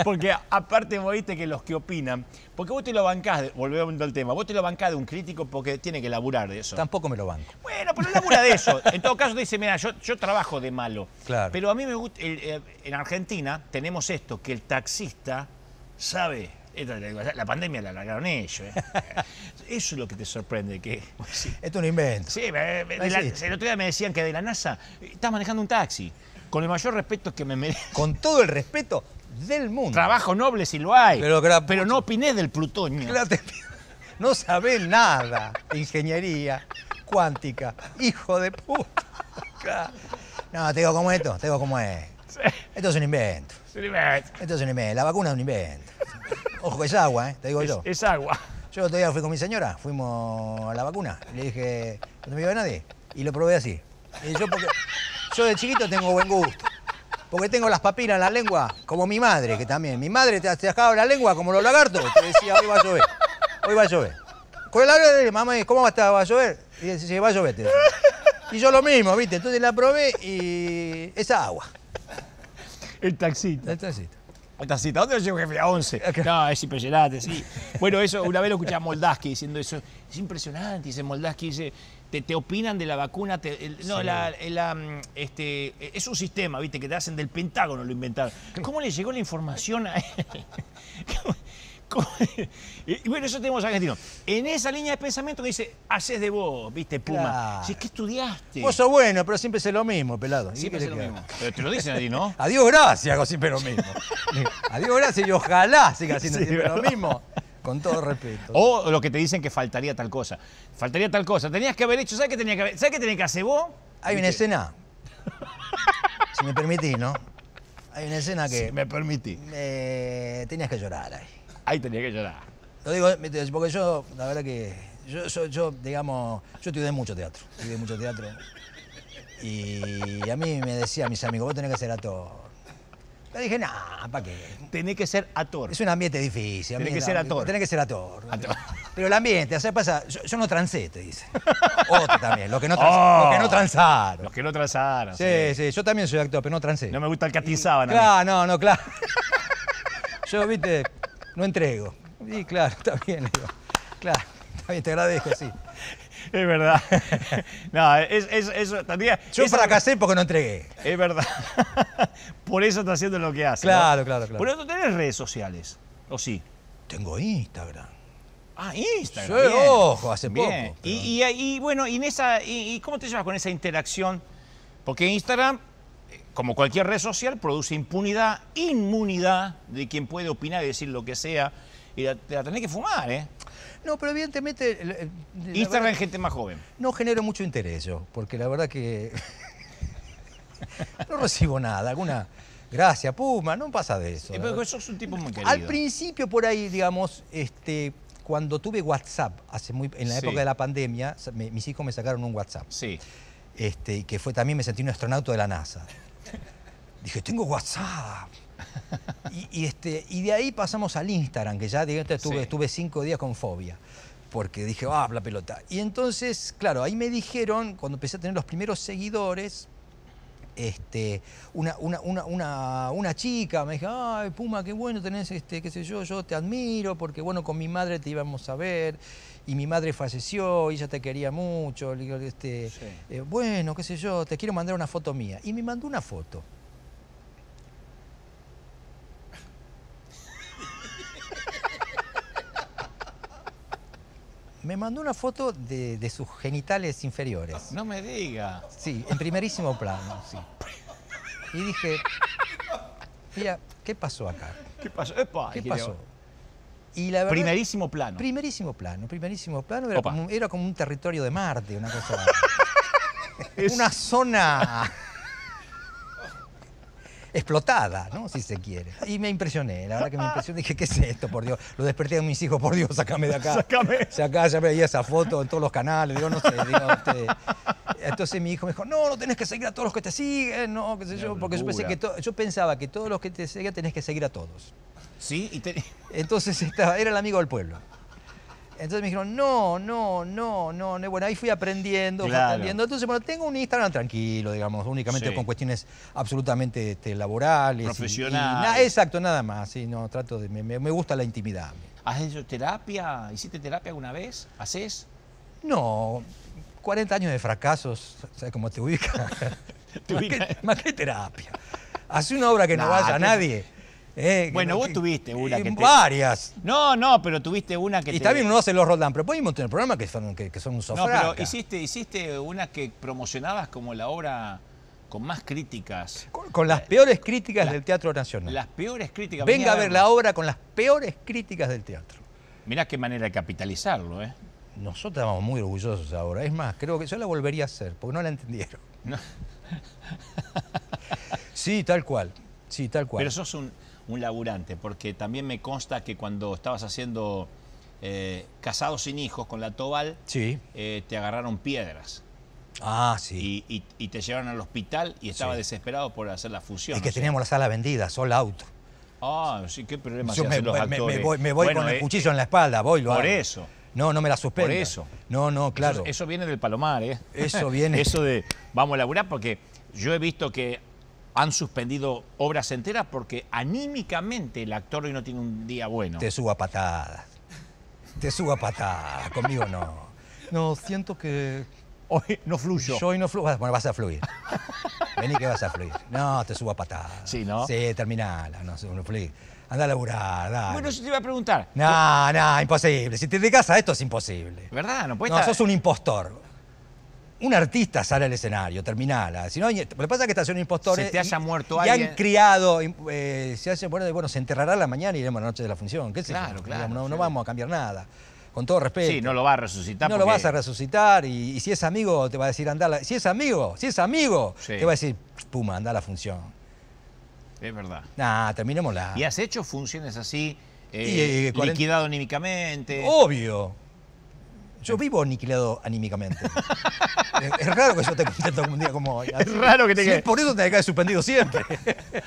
Porque aparte vos viste que los que opinan, porque vos te lo bancás, volvemos al tema, vos te lo bancás de un crítico porque tiene que laburar de eso. Tampoco me lo banco. Bueno, pero labura de eso. En todo caso te dice, mira, yo, yo trabajo de malo. Claro. Pero a mí me gusta, eh, en Argentina tenemos esto, que el taxista sabe, esto, la la pandemia la largaron ellos. [laughs] ¿eh? Eso es lo que te sorprende, que... Sí, Esto es un invento. Sí, me- me- la- el otro día me decían que de la NASA eh, estás manejando un taxi. Con el mayor respeto que me merezco. Con todo el respeto del mundo. Trabajo noble si lo hay. Pero, no opiné del plutonio. Claro, te- No sabés nada de ingeniería cuántica. Hijo de puta. [laughs] No, te digo cómo es esto, te digo cómo es. Esto es un invento. Esto es un invento. La vacuna es un invento. Ojo es agua, ¿eh? te digo Es, yo. es agua. Yo el otro día fui con mi señora, fuimos a la vacuna. Le dije, no me iba nadie. Y lo probé así. Y yo, porque, yo de chiquito tengo buen gusto. Porque tengo las papilas en la lengua, como mi madre, que también. Mi madre te, dejaba la lengua como los lagartos. Te decía, hoy va a llover. Hoy va a llover. Con el lagarto, mamá, ¿cómo va a estar? ¿Va a llover? Y dice, sí, va a llover. te. Y yo lo mismo, ¿viste? Entonces la probé y es agua. El taxista. El taxista. El taxista. ¿Dónde lo llevo, jefe? A 11. [laughs] No, es impresionante, sí. Bueno, eso, una vez lo escuché a Moldaski diciendo eso. Es impresionante, dice Moldaski, dice, te, te opinan de la vacuna. te- el- no, la, la, este, es un sistema, ¿viste? Que te hacen del Pentágono, lo inventaron. ¿Cómo le llegó la información a él? [laughs] [laughs] ¿Cómo- cómo- Y bueno, eso tenemos argentino. En esa línea de pensamiento que dice, haces de vos, ¿viste, Puma? Claro. Si es que estudiaste. Vos sos bueno, pero siempre es lo mismo, pelado. ¿Y Siempre es lo mismo. Pero te lo dicen a ti, ¿no? [laughs] Adiós, gracias, hago siempre lo mismo. [laughs] Adiós, gracias y ojalá siga haciendo Sí, siempre lo mismo. Con todo respeto. O lo que te dicen que faltaría tal cosa. Faltaría tal cosa. Tenías que haber hecho, ¿sabes qué tenía que haber? ¿Sabes qué tenía que hacer vos? Hay una escena, si me permitís, ¿no? Hay una escena que Si me permití. eh, tenías que llorar ahí. Ahí tenía que llorar. Lo digo viste, porque yo, la verdad que, yo, yo, yo, digamos, yo estudié mucho teatro, estudié mucho teatro. Y a mí me decían mis amigos, vos tenés que ser actor. Le dije, nah, ¿para qué? Tenés que ser actor. Es un ambiente difícil. Tenés que ser actor. Tenés que ser actor. Actor. Pero el ambiente, ¿sabes pasa? Yo, yo no transé, te dice. Otro también, los que no, trans- Oh. los que no transaron. Los que no trazaron. Sí, sí, yo también soy actor, pero no transé. No me gusta el catizaban. a mí. Claro, no, no, claro. [laughs] Yo, viste, no entrego. Sí, claro, [laughs] está bien, digo. Claro, está bien, te agradezco, sí. Es verdad. [laughs] No, es, es- eso también. Yo esa- fracasé porque no entregué. Es verdad. [laughs] Por eso está haciendo lo que hace. ¿no? Claro, claro, claro. Por eso tenés redes sociales. ¿O sí? Tengo Instagram. Ah, Instagram. Bien. ojo, hace Bien. poco, Y, y- y, bueno, y en esa, y, y cómo te llevas con esa interacción? Porque Instagram, como cualquier red social, produce impunidad, inmunidad de quien puede opinar y decir lo que sea. Y la, te la tenés que fumar, ¿eh? No, pero evidentemente. la Instagram es gente más joven. No genero mucho interés yo, porque la verdad que. [laughs] no recibo nada. Alguna. Gracias, Puma, no pasa de eso. Eh, la pero sos un tipo muy querido. Al principio, por ahí, digamos, este, cuando tuve WhatsApp, hace muy, en la Sí. época de la pandemia, me- mis hijos me sacaron un WhatsApp. Sí. Este, que fue también, me sentí un astronauta de la NASA. Dije, tengo WhatsApp. Y, y, este, y de ahí pasamos al Instagram, que ya digamos, estuve, Sí. estuve cinco días con fobia. Porque dije, ah, la pelota. Y entonces, claro, ahí me dijeron, cuando empecé a tener los primeros seguidores, este, una, una, una, una, una chica me dijo, ay, Puma, qué bueno tenés, este, qué sé yo, yo te admiro, porque bueno, con mi madre te íbamos a ver, y mi madre falleció, y ella te quería mucho, le digo, este, Sí. eh, bueno, qué sé yo, te quiero mandar una foto mía. Y me mandó una foto. Me mandó una foto de, de sus genitales inferiores. No me diga. Sí, en primerísimo plano, sí. Y dije, mira, ¿qué pasó acá? ¿Qué pasó? Epa, ¿Qué pasó? Y la verdad, Primerísimo plano. primerísimo plano, primerísimo plano, era Opa. como, un- era como un territorio de Marte, una cosa. [laughs] Es- una zona explotada, ¿no? Si se quiere. Y me impresioné, la verdad que me impresioné. Dije, ¿qué es esto, por Dios? Lo desperté a mis hijos, por Dios, sácame de acá. Sácame. Sacá, ya veía esa foto en todos los canales, digo, no sé, digo, este, Entonces mi hijo me dijo, no, no tenés que seguir a todos los que te siguen, no, qué sé yo, porque yo pensé que yo pensaba que todos los que te seguían tenés que seguir a todos. Sí, y te- Entonces estaba, era el amigo del pueblo. Entonces me dijeron, no, no, no, no, no. Bueno, ahí fui aprendiendo, fui aprendiendo. Entonces, bueno, tengo un Instagram tranquilo, digamos, únicamente Sí. con cuestiones absolutamente este, laborales. y- y Profesionales. na- exacto, nada más. Sí, no, trato de, me, me- gusta la intimidad. ¿Has hecho terapia? ¿Hiciste terapia alguna vez? ¿Haces? No, 40 años de fracasos, ¿sabes cómo te ubica? [laughs] Te [laughs] más, ubica. que, más que terapia. Hace una obra que no Nah, vaya a nadie. Eh, Bueno, no- vos que- tuviste una que te- Varias. No, no, pero tuviste una que Y te... también uno hace los Roldán, pero podemos tener programas que son, que, que son un No, sofraca. pero hiciste, hiciste una que promocionabas como la obra con más críticas. Con, con las peores críticas la- del Teatro Nacional. Las peores críticas. Venga a ver la obra con las peores críticas del teatro. Mirá qué manera de capitalizarlo, ¿eh? Nosotros estamos muy orgullosos ahora. Es más, creo que yo la volvería a hacer, porque no la entendieron. No. Sí, tal cual. Sí, tal cual. Pero sos un, un laburante, porque también me consta que cuando estabas haciendo eh, Casados sin Hijos con la Tobal, Sí. eh, te agarraron piedras Ah, sí. y, y- y te llevaron al hospital y estaba Sí. desesperado por hacer la fusión. Es que o sea. teníamos la sala vendida, sold out. Ah, sí, qué problema Yo me, los me- me voy, me voy Bueno, con el eh, cuchillo en la espalda, voy, lo Por hago. eso. No, no me la suspenda. Por eso. No, no, claro. Eso, eso viene del Palomar, ¿eh? Eso viene- [laughs] eso de vamos a laburar porque yo he visto que han suspendido obras enteras porque anímicamente el actor hoy no tiene un día bueno. Te subo a patadas. Te subo a patadas. Conmigo no. No, siento que Hoy no fluyo. yo hoy no fluyo. Bueno, vas a fluir. Vení que vas a fluir. No, te subo a patadas. Sí, ¿no? Sí, terminala. No, no fluir. Anda a laburar, dale. Bueno, yo te iba a preguntar. No, no, imposible. Si te dedicas a esto es imposible. ¿Verdad? No puede No, estar- sos un impostor. Un artista sale al escenario, terminala. Si no, lo que pasa es que estás un impostor. Se te eh, haya y- muerto y alguien. han criado, eh, se hace, bueno, bueno, se enterrará la mañana y iremos a la noche de la función. ¿Qué? Claro, claro, Digamos, No, no vamos a cambiar nada. Con todo respeto. Sí, no lo va a resucitar. No lo vas a resucitar y, y si es amigo te va a decir anda a la- si es amigo, si es amigo, Sí. te va a decir puma, anda a la función. Es verdad. Nah, terminémosla. ¿Y has hecho funciones así, eh, Y, eh, cuarenta- liquidado anímicamente? Obvio. Yo vivo aniquilado anímicamente. [laughs] es, es raro que yo te contento un día como hoy. Es raro que te quede- Por eso te cae suspendido siempre.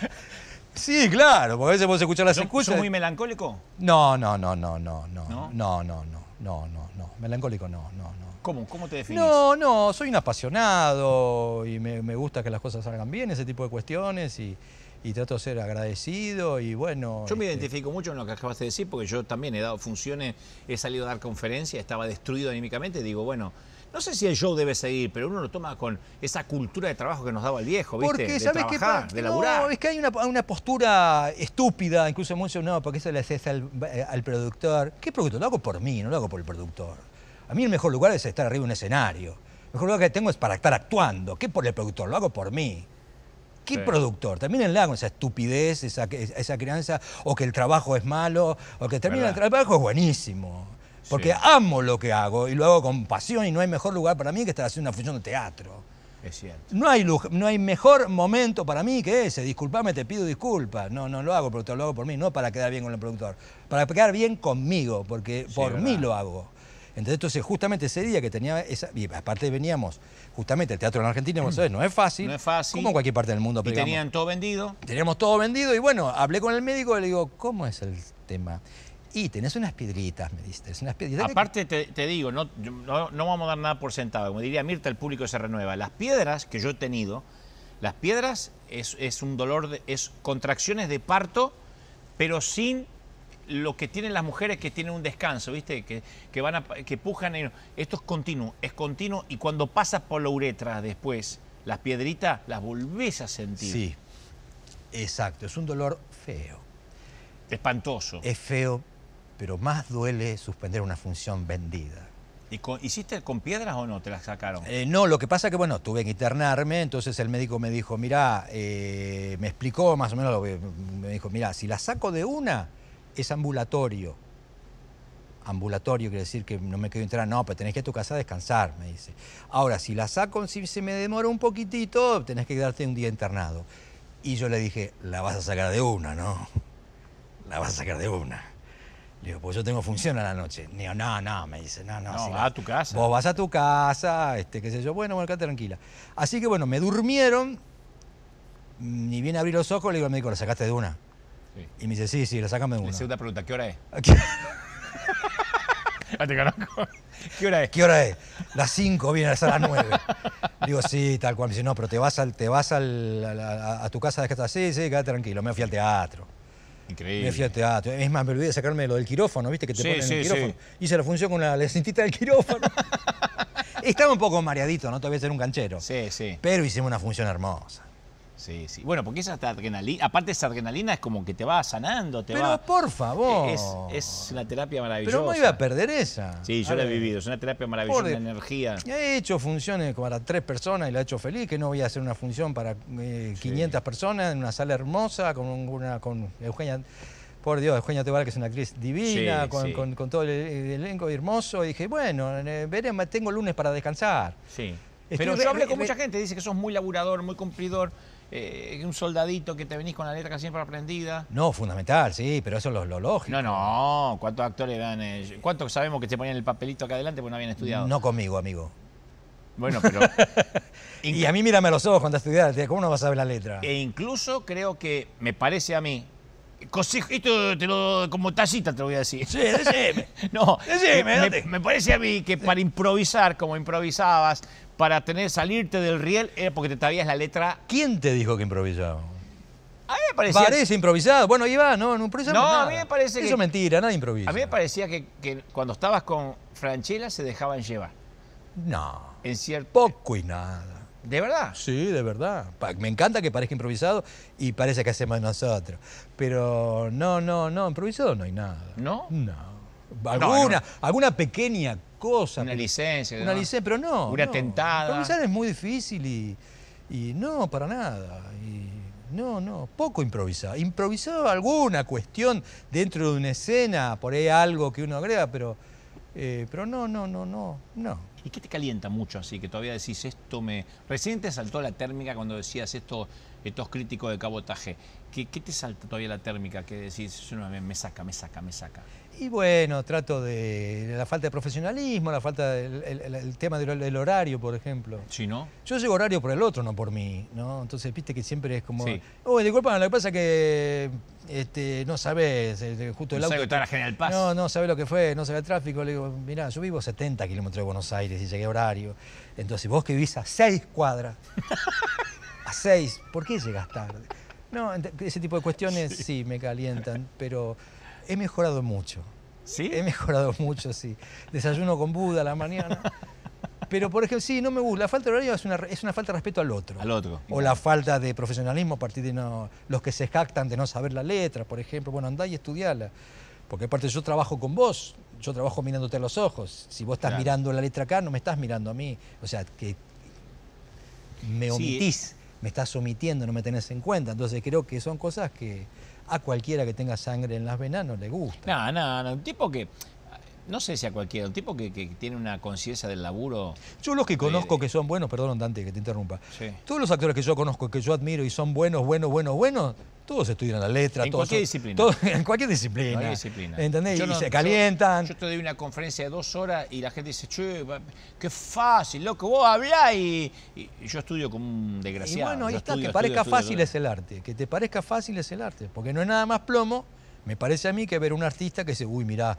[laughs] sí, claro, porque a veces vos escuchar las ¿Sos- escuchas. sos muy melancólico? No, no, no, no, no, no. ¿No? No, no, no, no, no, no. Melancólico no, no, no. ¿Cómo? ¿Cómo te definís? No, no, soy un apasionado y me, me gusta que las cosas salgan bien, ese tipo de cuestiones y, y trato de ser agradecido y bueno. Yo me este, identifico mucho en lo que acabas de decir, porque yo también he dado funciones, he salido a dar conferencias, estaba destruido anímicamente, digo, bueno, no sé si el show debe seguir, pero uno lo toma con esa cultura de trabajo que nos daba el viejo, ¿viste? Porque, de ¿sabes qué? trabajar, pa- de no, laburar. es que hay una, una postura estúpida, incluso mucho, no, porque eso le haces al, eh, al productor. ¿Qué productor? Lo hago por mí, no lo hago por el productor. A mí el mejor lugar es estar arriba de un escenario. El mejor lugar que tengo es para estar actuando. ¿Qué por el productor? Lo hago por mí. ¿Qué Sí. productor? Termínenla con esa estupidez, esa, esa crianza, o que el trabajo es malo, o que termina el trabajo es buenísimo. Porque Sí. amo lo que hago y lo hago con pasión y no hay mejor lugar para mí que estar haciendo una función de teatro. Es cierto. No hay, no hay mejor momento para mí que ese. Disculpame, te pido disculpas. No, no lo hago, productor, lo hago por mí, no para quedar bien con el productor. Para quedar bien conmigo, porque Sí, por mí lo hago. Entonces, justamente ese día que tenía esa. Y aparte veníamos, justamente el teatro en Argentina, vos sabés, no es fácil. No es fácil. Como en cualquier parte del mundo, Y digamos, tenían todo vendido. Teníamos todo vendido y bueno, hablé con el médico y le digo, ¿cómo es el tema? Y tenés unas piedritas, me diste, unas piedritas. Aparte, te, te digo, no, no, no vamos a dar nada por sentado. Como diría Mirta, el público se renueva. Las piedras que yo he tenido, las piedras es, es un dolor, de- es contracciones de parto, pero sin lo que tienen las mujeres que tienen un descanso, ¿viste? Que, que van a, que pujan. y- esto es continuo, es continuo. Y cuando pasas por la uretra después, las piedritas las volvés a sentir. Sí, exacto, es un dolor feo. Espantoso. Es feo, pero más duele suspender una función vendida. ¿Y con- ¿Hiciste con piedras o no? ¿Te las sacaron? Eh, no, lo que pasa que, bueno, tuve que internarme, entonces el médico me dijo, mirá, eh, me explicó más o menos lo que me dijo, mirá, si la saco de una, es ambulatorio. Ambulatorio quiere decir que no me quedo internar, no, pero tenés que ir a tu casa a descansar, me dice. Ahora, si la saco, si se me demora un poquitito, tenés que quedarte un día internado. Y yo le dije, la vas a sacar de una, ¿no? La vas a sacar de una. Le digo, pues yo tengo función a la noche. Le digo, no, no, me dice, no, no. No, si va la- a tu casa. Vos vas a tu casa, este, qué sé yo, bueno, bueno, quédate tranquila. Así que bueno, me durmieron, ni bien abrí los ojos, le digo al médico, ¿la sacaste de una? Sí. Y me dice, sí, sí, la sacame de La una. segunda pregunta, ¿qué hora es? ¿Qué, [laughs] Ah, te conozco. ¿Qué hora es? qué hora es? Las 5, viene a las 9. Digo, sí, tal cual. Me dice, no, pero te vas, al, te vas al- a, tu casa a descansar. Sí, sí, quédate tranquilo. Me fui al teatro. Increíble. Me fui al teatro. Es más, me olvidé de sacarme lo del quirófano, ¿viste? Que te Sí, ponen sí, el quirófano. sí. Hice la función con la, la cintita del quirófano. [laughs] Estaba un poco mareadito, ¿no? Todavía ser un canchero. Sí, sí, Pero hicimos una función hermosa. Sí, sí. Bueno, porque esa adrenalina, aparte esa adrenalina es como que te va sanando, te Pero va... por favor. Es, es una terapia maravillosa. Pero no iba a perder esa. Sí, yo A la he vivido, es una terapia maravillosa, Por una de- energía. He hecho funciones para tres personas y la he hecho feliz, que no voy a hacer una función para eh, 500 personas en una sala hermosa con, un- una, con Eugenia, por Dios, Eugenia Tebar, que es una actriz divina, Sí, con, sí. con- con todo el, el elenco hermoso. Y dije, bueno, eh, veremos, tengo lunes para descansar. Sí. Estoy Pero yo hablé con mucha gente, dice que sos muy laburador, muy cumplidor, eh, un soldadito que te venís con la letra siempre aprendida. No, fundamental, sí, pero eso es lo, lo lógico. No, no, ¿cuántos actores dan? eh, ¿Cuántos sabemos que te ponían el papelito acá adelante porque no habían estudiado? No conmigo, amigo. Bueno, pero... [laughs] Y a mí mírame a los ojos cuando estudiaste, ¿cómo no vas a ver la letra? E incluso creo que me parece a mí. consejo- Esto te lo, como tallita te lo voy a decir. Sí, decime. [laughs] No, Decime, me parece a mí que para improvisar como improvisabas, para tener salirte del riel, era porque te sabías la letra. ¿Quién te dijo que improvisaba? A mí me parecía. Parece improvisado. Bueno, Iván, no, no improvisamos No, a nada. mí me parece Eso que- es mentira, nada improvisa. A mí me parecía que, que cuando estabas con Franchella se dejaban llevar. No, En cierto. poco y nada. ¿De verdad? Sí, de verdad. Me encanta que parezca improvisado y parece que hacemos nosotros. Pero no, no, no, improvisado no hay nada. ¿No? No. Alguna, no. alguna pequeña cosa. Una licencia. Una ¿no? licencia, pero no. Una no. tentada. Improvisar es muy difícil y, y no, para nada. Y no, no, poco improvisado. Improvisado alguna cuestión dentro de una escena, por ahí algo que uno agrega, pero, eh, pero no, no, no, no, no. ¿Y qué te calienta mucho así? Que todavía decís esto me. Recién te saltó la térmica cuando decías esto, estos críticos de cabotaje. ¿Qué, qué te salta todavía la térmica que decís, "Eso no, me, saca, me saca, me saca? Y bueno, trato de, la falta de profesionalismo, la falta del el, el- el tema del, del horario, por ejemplo. ¿Sí, no? Yo llego horario por el otro, no por mí, ¿no? Entonces, viste que siempre es como, Sí. uy, disculpa, lo que pasa es que este, no sabes, este, justo el No auto... sabe que Paz. No, no sabes lo que fue, no sabe el tráfico. Le digo, mirá, yo vivo 70 kilómetros de Buenos Aires y llegué a horario. Entonces, vos que vivís a 6 cuadras, [laughs] a 6, ¿por qué llegas tarde? No, ese tipo de cuestiones sí me calientan, pero he mejorado mucho. ¿Sí? He mejorado mucho, sí. Desayuno con Buda a la mañana. Pero, por ejemplo, sí, no me gusta. La falta de horario es una, es una falta de respeto al otro. Al otro. O la falta de profesionalismo a partir de no, los que se jactan de no saber la letra, por ejemplo. Bueno, andá y estudiala. Porque aparte yo trabajo con vos, yo trabajo mirándote a los ojos. Si vos estás Claro. mirando la letra acá, no me estás mirando a mí. O sea, que me Sí. Me estás omitiendo, no me tenés en cuenta. Entonces creo que son cosas que a cualquiera que tenga sangre en las venas no le gusta. No, no. Un tipo que. No sé si a cualquiera, un tipo que, que tiene una conciencia del laburo. Yo los que conozco de- que son buenos, perdón Dante que te interrumpa, Sí. todos los actores que yo conozco, que yo admiro y son buenos, buenos, buenos, buenos, todos estudian la letra. En todos cualquier son- disciplina. todos- [laughs] en cualquier disciplina. Hay disciplina. ¿Entendés? Yo y no- se calientan. Yo, te doy una conferencia de dos horas y la gente dice, che, qué fácil, loco, vos hablás y, y yo estudio como un Y desgraciado. bueno, ahí está, estudio, que parezca estudio, fácil estudio. es el arte. Que te parezca fácil es el arte. Porque no es nada más plomo, me parece a mí, que ver un artista que dice, uy, mirá,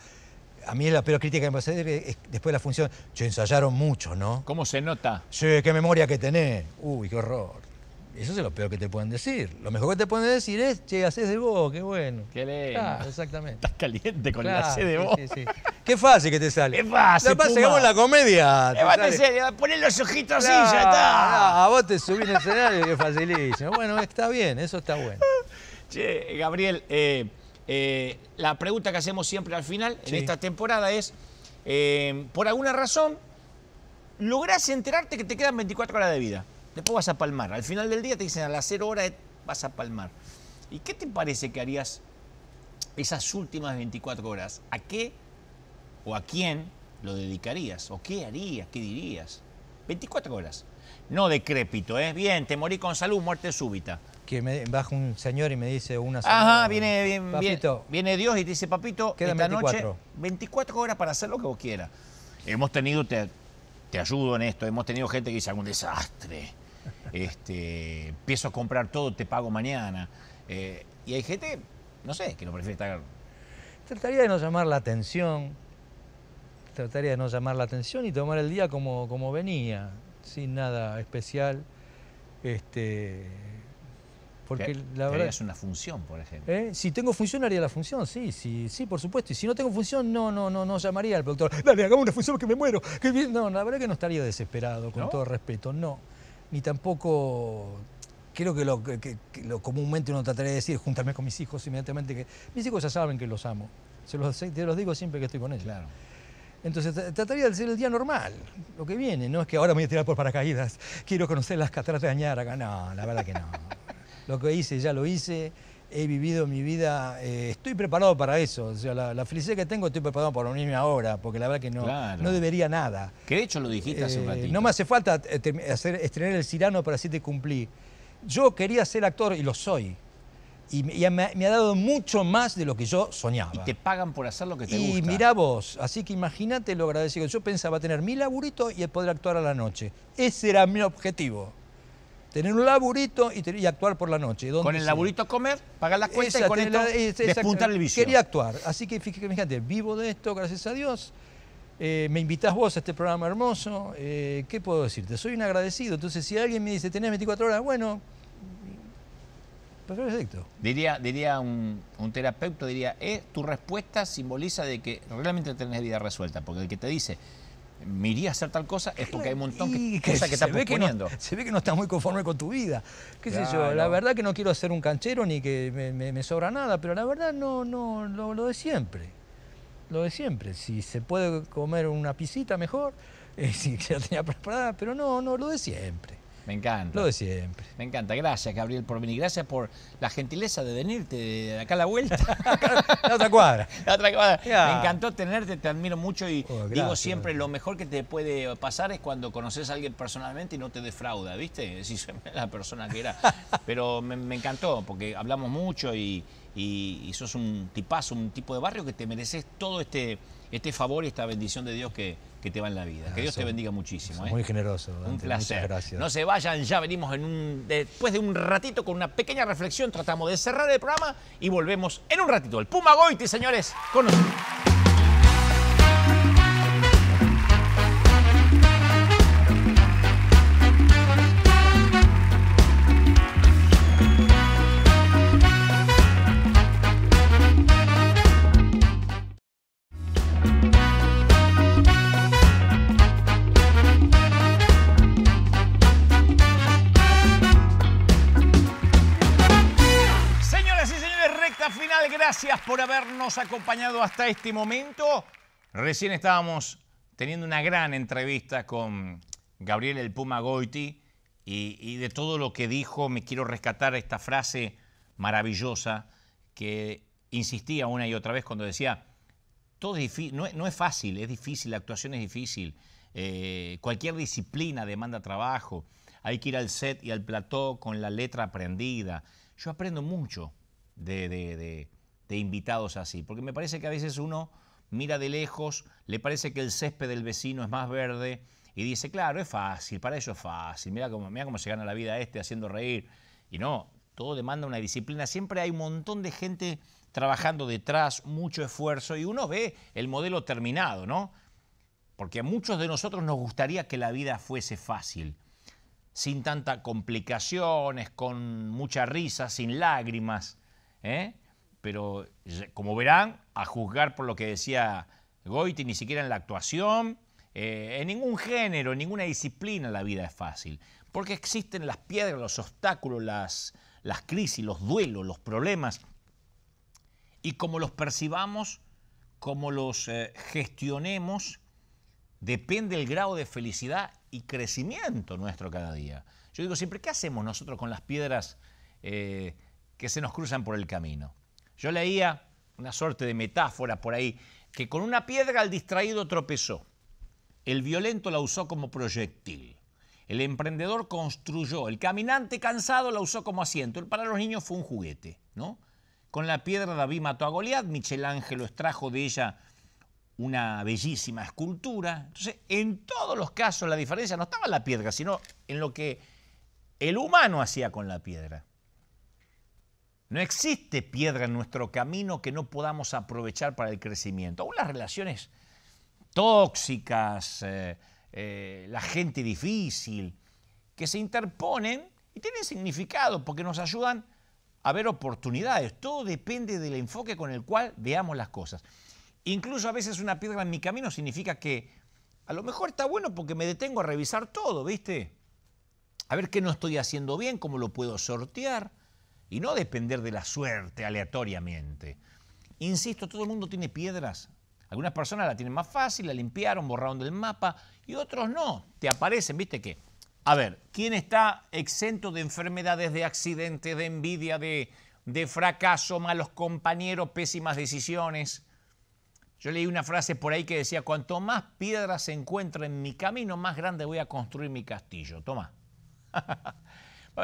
a mí la peor crítica que me hacer es después de la función, che, ensayaron mucho, ¿no? ¿Cómo se nota? Che, qué memoria que tenés. Uy, qué horror. Eso es lo peor que te pueden decir. Lo mejor que te pueden decir es, che, haces de vos, qué bueno. Qué lindo. Claro, exactamente. Estás caliente con Claro, la C de sí, vos. sí, sí. Qué fácil que te sale. Qué fácil, vos en la comedia. te Levante sale- serio, poné los ojitos así, Claro, ya está. A vos te subís en el escenario y es facilísimo. Bueno, está bien, eso está bueno. [laughs] Che, Gabriel, eh, eh, la pregunta que hacemos siempre al final en Sí. esta temporada es, eh, por alguna razón, lográs enterarte que te quedan 24 horas de vida. Después vas a palmar. Al final del día te dicen a las 0 horas vas a palmar. ¿Y qué te parece que harías esas últimas 24 horas? ¿A qué o a quién lo dedicarías? ¿O qué harías? ¿Qué dirías? 24 horas. No decrépito, ¿eh? Bien, te morí con salud, muerte súbita. Que me baja un señor y me dice una señora, Ajá, viene, bien, Papito, viene Dios y te dice, papito, esta 24. noche 24 horas para hacer lo que vos quieras. Hemos tenido, te, te ayudo en esto, hemos tenido gente que dice, algún desastre, [laughs] este, empiezo a comprar todo, te pago mañana. Eh, y hay gente, no sé, que lo prefiere estar... trataría de no llamar la atención. Trataría de no llamar la atención y tomar el día como, como venía, sin nada especial. Este, porque que- la verdad. harías una función, por ejemplo. ¿Eh? Si tengo función, haría la función, sí, sí, sí, por supuesto. Y si no tengo función, no, no, no, no llamaría al productor. Dale, hagamos una función que me muero. que bien". No, la verdad que no estaría desesperado, con ¿No? todo respeto, no. Ni tampoco. Creo que lo, que, lo comúnmente uno trataría de decir, juntarme con mis hijos inmediatamente, que mis hijos ya saben que los amo. Se los, te los digo siempre que estoy con ellos. Claro. Entonces tra- trataría de hacer el día normal, lo que viene. No es que ahora me voy a tirar por paracaídas, quiero conocer las cataratas de Añaraca. No, la verdad que no. Lo que hice, ya lo hice. He vivido mi vida, eh, estoy preparado para eso. O sea, la, la felicidad que tengo estoy preparado para unirme ahora, porque la verdad que no, Claro. no debería nada. Que de hecho lo dijiste hace un Eh, ratito. no me hace falta eh, hacer, estrenar el Cirano para así te cumplí. Yo quería ser actor y lo soy. Y, me- y me, me ha dado mucho más de lo que yo soñaba. Y te pagan por hacer lo que te Y gusta. mirá vos, así que imagínate lo agradecido. Yo pensaba tener mi laburito y poder actuar a la noche. Ese era mi objetivo. Tener un laburito y, actuar por la noche. Con el sea. laburito comer, pagar las cuentas y con esto la- es- esa- despuntar el vicio. Quería actuar. Así que fíjate, fíjate, vivo de esto, gracias a Dios. Eh, me invitás vos a este programa hermoso. Eh, ¿Qué puedo decirte? Soy un agradecido. Entonces, si alguien me dice, tenés 24 horas, bueno, perfecto. Diría, diría un, un terapeuta, diría, eh, tu respuesta simboliza de que realmente tenés vida resuelta, porque el que te dice, me iría a hacer tal cosa, es porque hay un montón de cosas que se estás que no- se ve que no estás muy conforme con tu vida. ¿Qué sé yo? La verdad que no quiero ser un canchero ni que me, me- me sobra nada, pero la verdad no, no, lo, lo de siempre. Lo de siempre. Si se puede comer una pisita, mejor. [laughs] Eh, si ya tenía preparada, pero no, no, lo de siempre. Me encanta. Lo de siempre. Me encanta. Gracias, Gabriel, por venir. Gracias por la gentileza de venirte de acá a la vuelta. [laughs] La otra cuadra. [laughs] La otra Ya. Me encantó tenerte, te admiro mucho y Oh, digo siempre, lo mejor que te puede pasar es cuando conoces a alguien personalmente y no te defrauda, ¿viste? [laughs] Decís, la persona que era. Pero me, me encantó porque hablamos mucho y, y- y sos un tipazo, un tipo de barrio que te mereces todo este, este favor y esta bendición de Dios que, que te va en la vida. Que Dios te bendiga muchísimo. sos ¿eh? Muy generoso. Un Dante, placer. Muchas gracias. No se vayan, ya venimos en un, después de un ratito con una pequeña reflexión. Tratamos de cerrar el programa y volvemos en un ratito. El Puma Goiti, señores, con nosotros. Gracias por habernos acompañado hasta este momento. Recién estábamos teniendo una gran entrevista con Gabriel El Puma Goiti y, de todo lo que dijo me quiero rescatar esta frase maravillosa que insistía una y otra vez cuando decía, todo es no, es- fácil, es difícil, la actuación es difícil, eh, cualquier disciplina demanda trabajo, hay que ir al set y al plató con la letra aprendida. Yo aprendo mucho de- de invitados así, porque me parece que a veces uno mira de lejos, le parece que el césped del vecino es más verde y dice, claro, es fácil, para eso es fácil, mira cómo, mira cómo se gana la vida este haciendo reír. Y no, todo demanda una disciplina, siempre hay un montón de gente trabajando detrás, mucho esfuerzo y uno ve el modelo terminado, ¿no? Porque a muchos de nosotros nos gustaría que la vida fuese fácil, sin tantas complicaciones, con mucha risa, sin lágrimas. ¿eh? Pero ya- como verán, a juzgar por lo que decía Goiti, ni siquiera en la actuación, eh, en ningún género, en ninguna disciplina la vida es fácil. Porque existen las piedras, los obstáculos, las, las crisis, los duelos, los problemas. Y como los percibamos, como los eh, gestionemos, depende el grado de felicidad y crecimiento nuestro cada día. Yo digo siempre, ¿qué hacemos nosotros con las piedras eh, que se nos cruzan por el camino? Yo leía una suerte de metáfora por ahí, que con una piedra el distraído tropezó, el violento la usó como proyectil, el emprendedor construyó, el caminante cansado la usó como asiento, para los niños fue un juguete, ¿no? Con la piedra David mató a Goliat, Michelangelo extrajo de ella una bellísima escultura. Entonces, en todos los casos la diferencia no estaba en la piedra, sino en lo que el humano hacía con la piedra. No existe piedra en nuestro camino que no podamos aprovechar para el crecimiento. Aún las relaciones tóxicas, eh, eh, la gente difícil, que se interponen y tienen significado porque nos ayudan a ver oportunidades. Todo depende del enfoque con el cual veamos las cosas. Incluso a veces una piedra en mi camino significa que a lo mejor está bueno porque me detengo a revisar todo, ¿viste? A ver qué no estoy haciendo bien, cómo lo puedo sortear y no depender de la suerte aleatoriamente. Insisto, todo el mundo tiene piedras. Algunas personas la tienen más fácil, la limpiaron, borraron del mapa y otros no. Te aparecen, ¿viste qué? A ver, ¿quién está exento de enfermedades, de accidentes, de envidia, de, fracaso, malos compañeros, pésimas decisiones? Yo leí una frase por ahí que decía, cuanto más piedras se encuentro en mi camino, más grande voy a construir mi castillo. Toma. [laughs]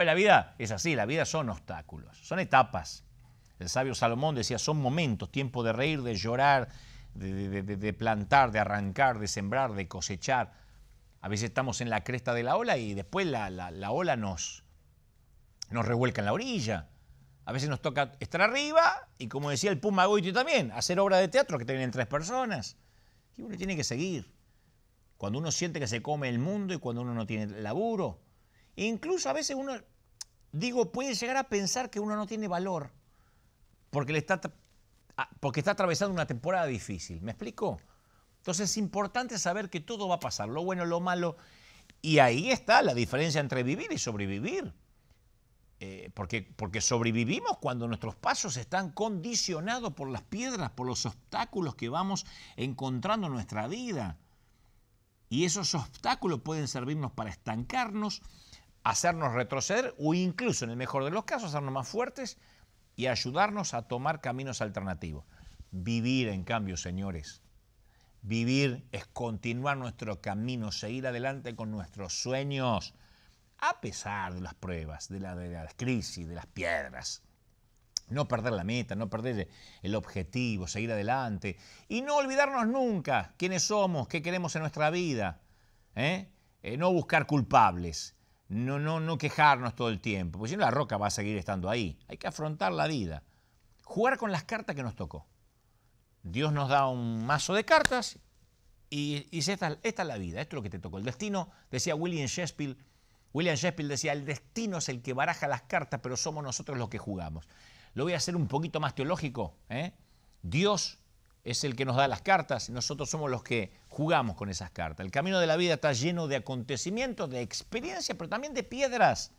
La vida es así, la vida son obstáculos, son etapas. El sabio Salomón decía, son momentos, tiempo de reír, de llorar, de, plantar, de arrancar, de sembrar, de cosechar. A veces estamos en la cresta de la ola y después la, la- la ola nos, nos revuelca en la orilla. A veces nos toca estar arriba y, como decía el Puma Goiti también, hacer obra de teatro que te vienen tres personas. Y uno tiene que seguir. Cuando uno siente que se come el mundo y cuando uno no tiene laburo. Incluso a veces uno, digo, puede llegar a pensar que uno no tiene valor porque, le está, ah, porque está atravesando una temporada difícil. ¿Me explico? Entonces es importante saber que todo va a pasar, lo bueno, lo malo. Y ahí está la diferencia entre vivir y sobrevivir. Eh, porque, porque sobrevivimos cuando nuestros pasos están condicionados por las piedras, por los obstáculos que vamos encontrando en nuestra vida. Y esos obstáculos pueden servirnos para estancarnos, hacernos retroceder o incluso, en el mejor de los casos, hacernos más fuertes y ayudarnos a tomar caminos alternativos. Vivir, en cambio, señores, vivir es continuar nuestro camino, seguir adelante con nuestros sueños, a pesar de las pruebas, de, la- de las crisis, de las piedras. No perder la meta, no perder el objetivo, seguir adelante. Y no olvidarnos nunca quiénes somos, qué queremos en nuestra vida. ¿eh? Eh, no buscar culpables, no, no, no quejarnos todo el tiempo, porque si no la roca va a seguir estando ahí. Hay que afrontar la vida. Jugar con las cartas que nos tocó. Dios nos da un mazo de cartas y, y esta, esta es la vida, esto es lo que te tocó. El destino, decía William Shakespeare, William Shakespeare decía, el destino es el que baraja las cartas, pero somos nosotros los que jugamos. Lo voy a hacer un poquito más teológico. ¿eh? Dios es el que nos da las cartas y nosotros somos los que jugamos con esas cartas. El camino de la vida está lleno de acontecimientos, de experiencias, pero también de piedras.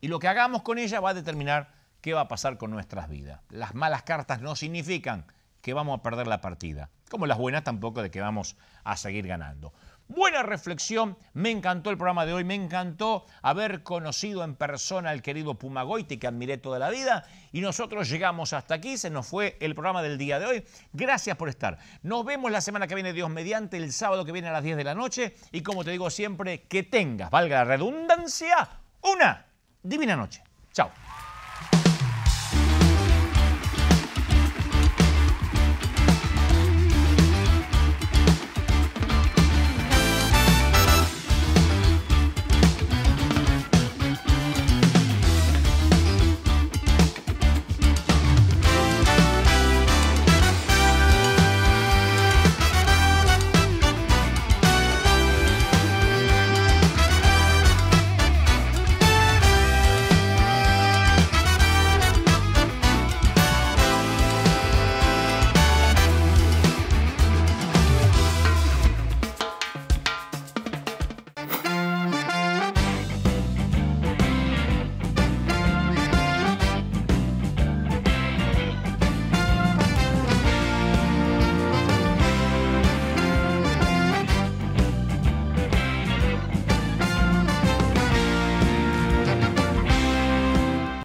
Y lo que hagamos con ella va a determinar qué va a pasar con nuestras vidas. Las malas cartas no significan que vamos a perder la partida, como las buenas tampoco de que vamos a seguir ganando. Buena reflexión, me encantó el programa de hoy, me encantó haber conocido en persona al querido Pumagoiti que admiré toda la vida y nosotros llegamos hasta aquí, se nos fue el programa del día de hoy. Gracias por estar. Nos vemos la semana que viene, Dios mediante, el sábado que viene a las 10 de la noche y como te digo siempre, que tengas, valga la redundancia, una divina noche. Chao.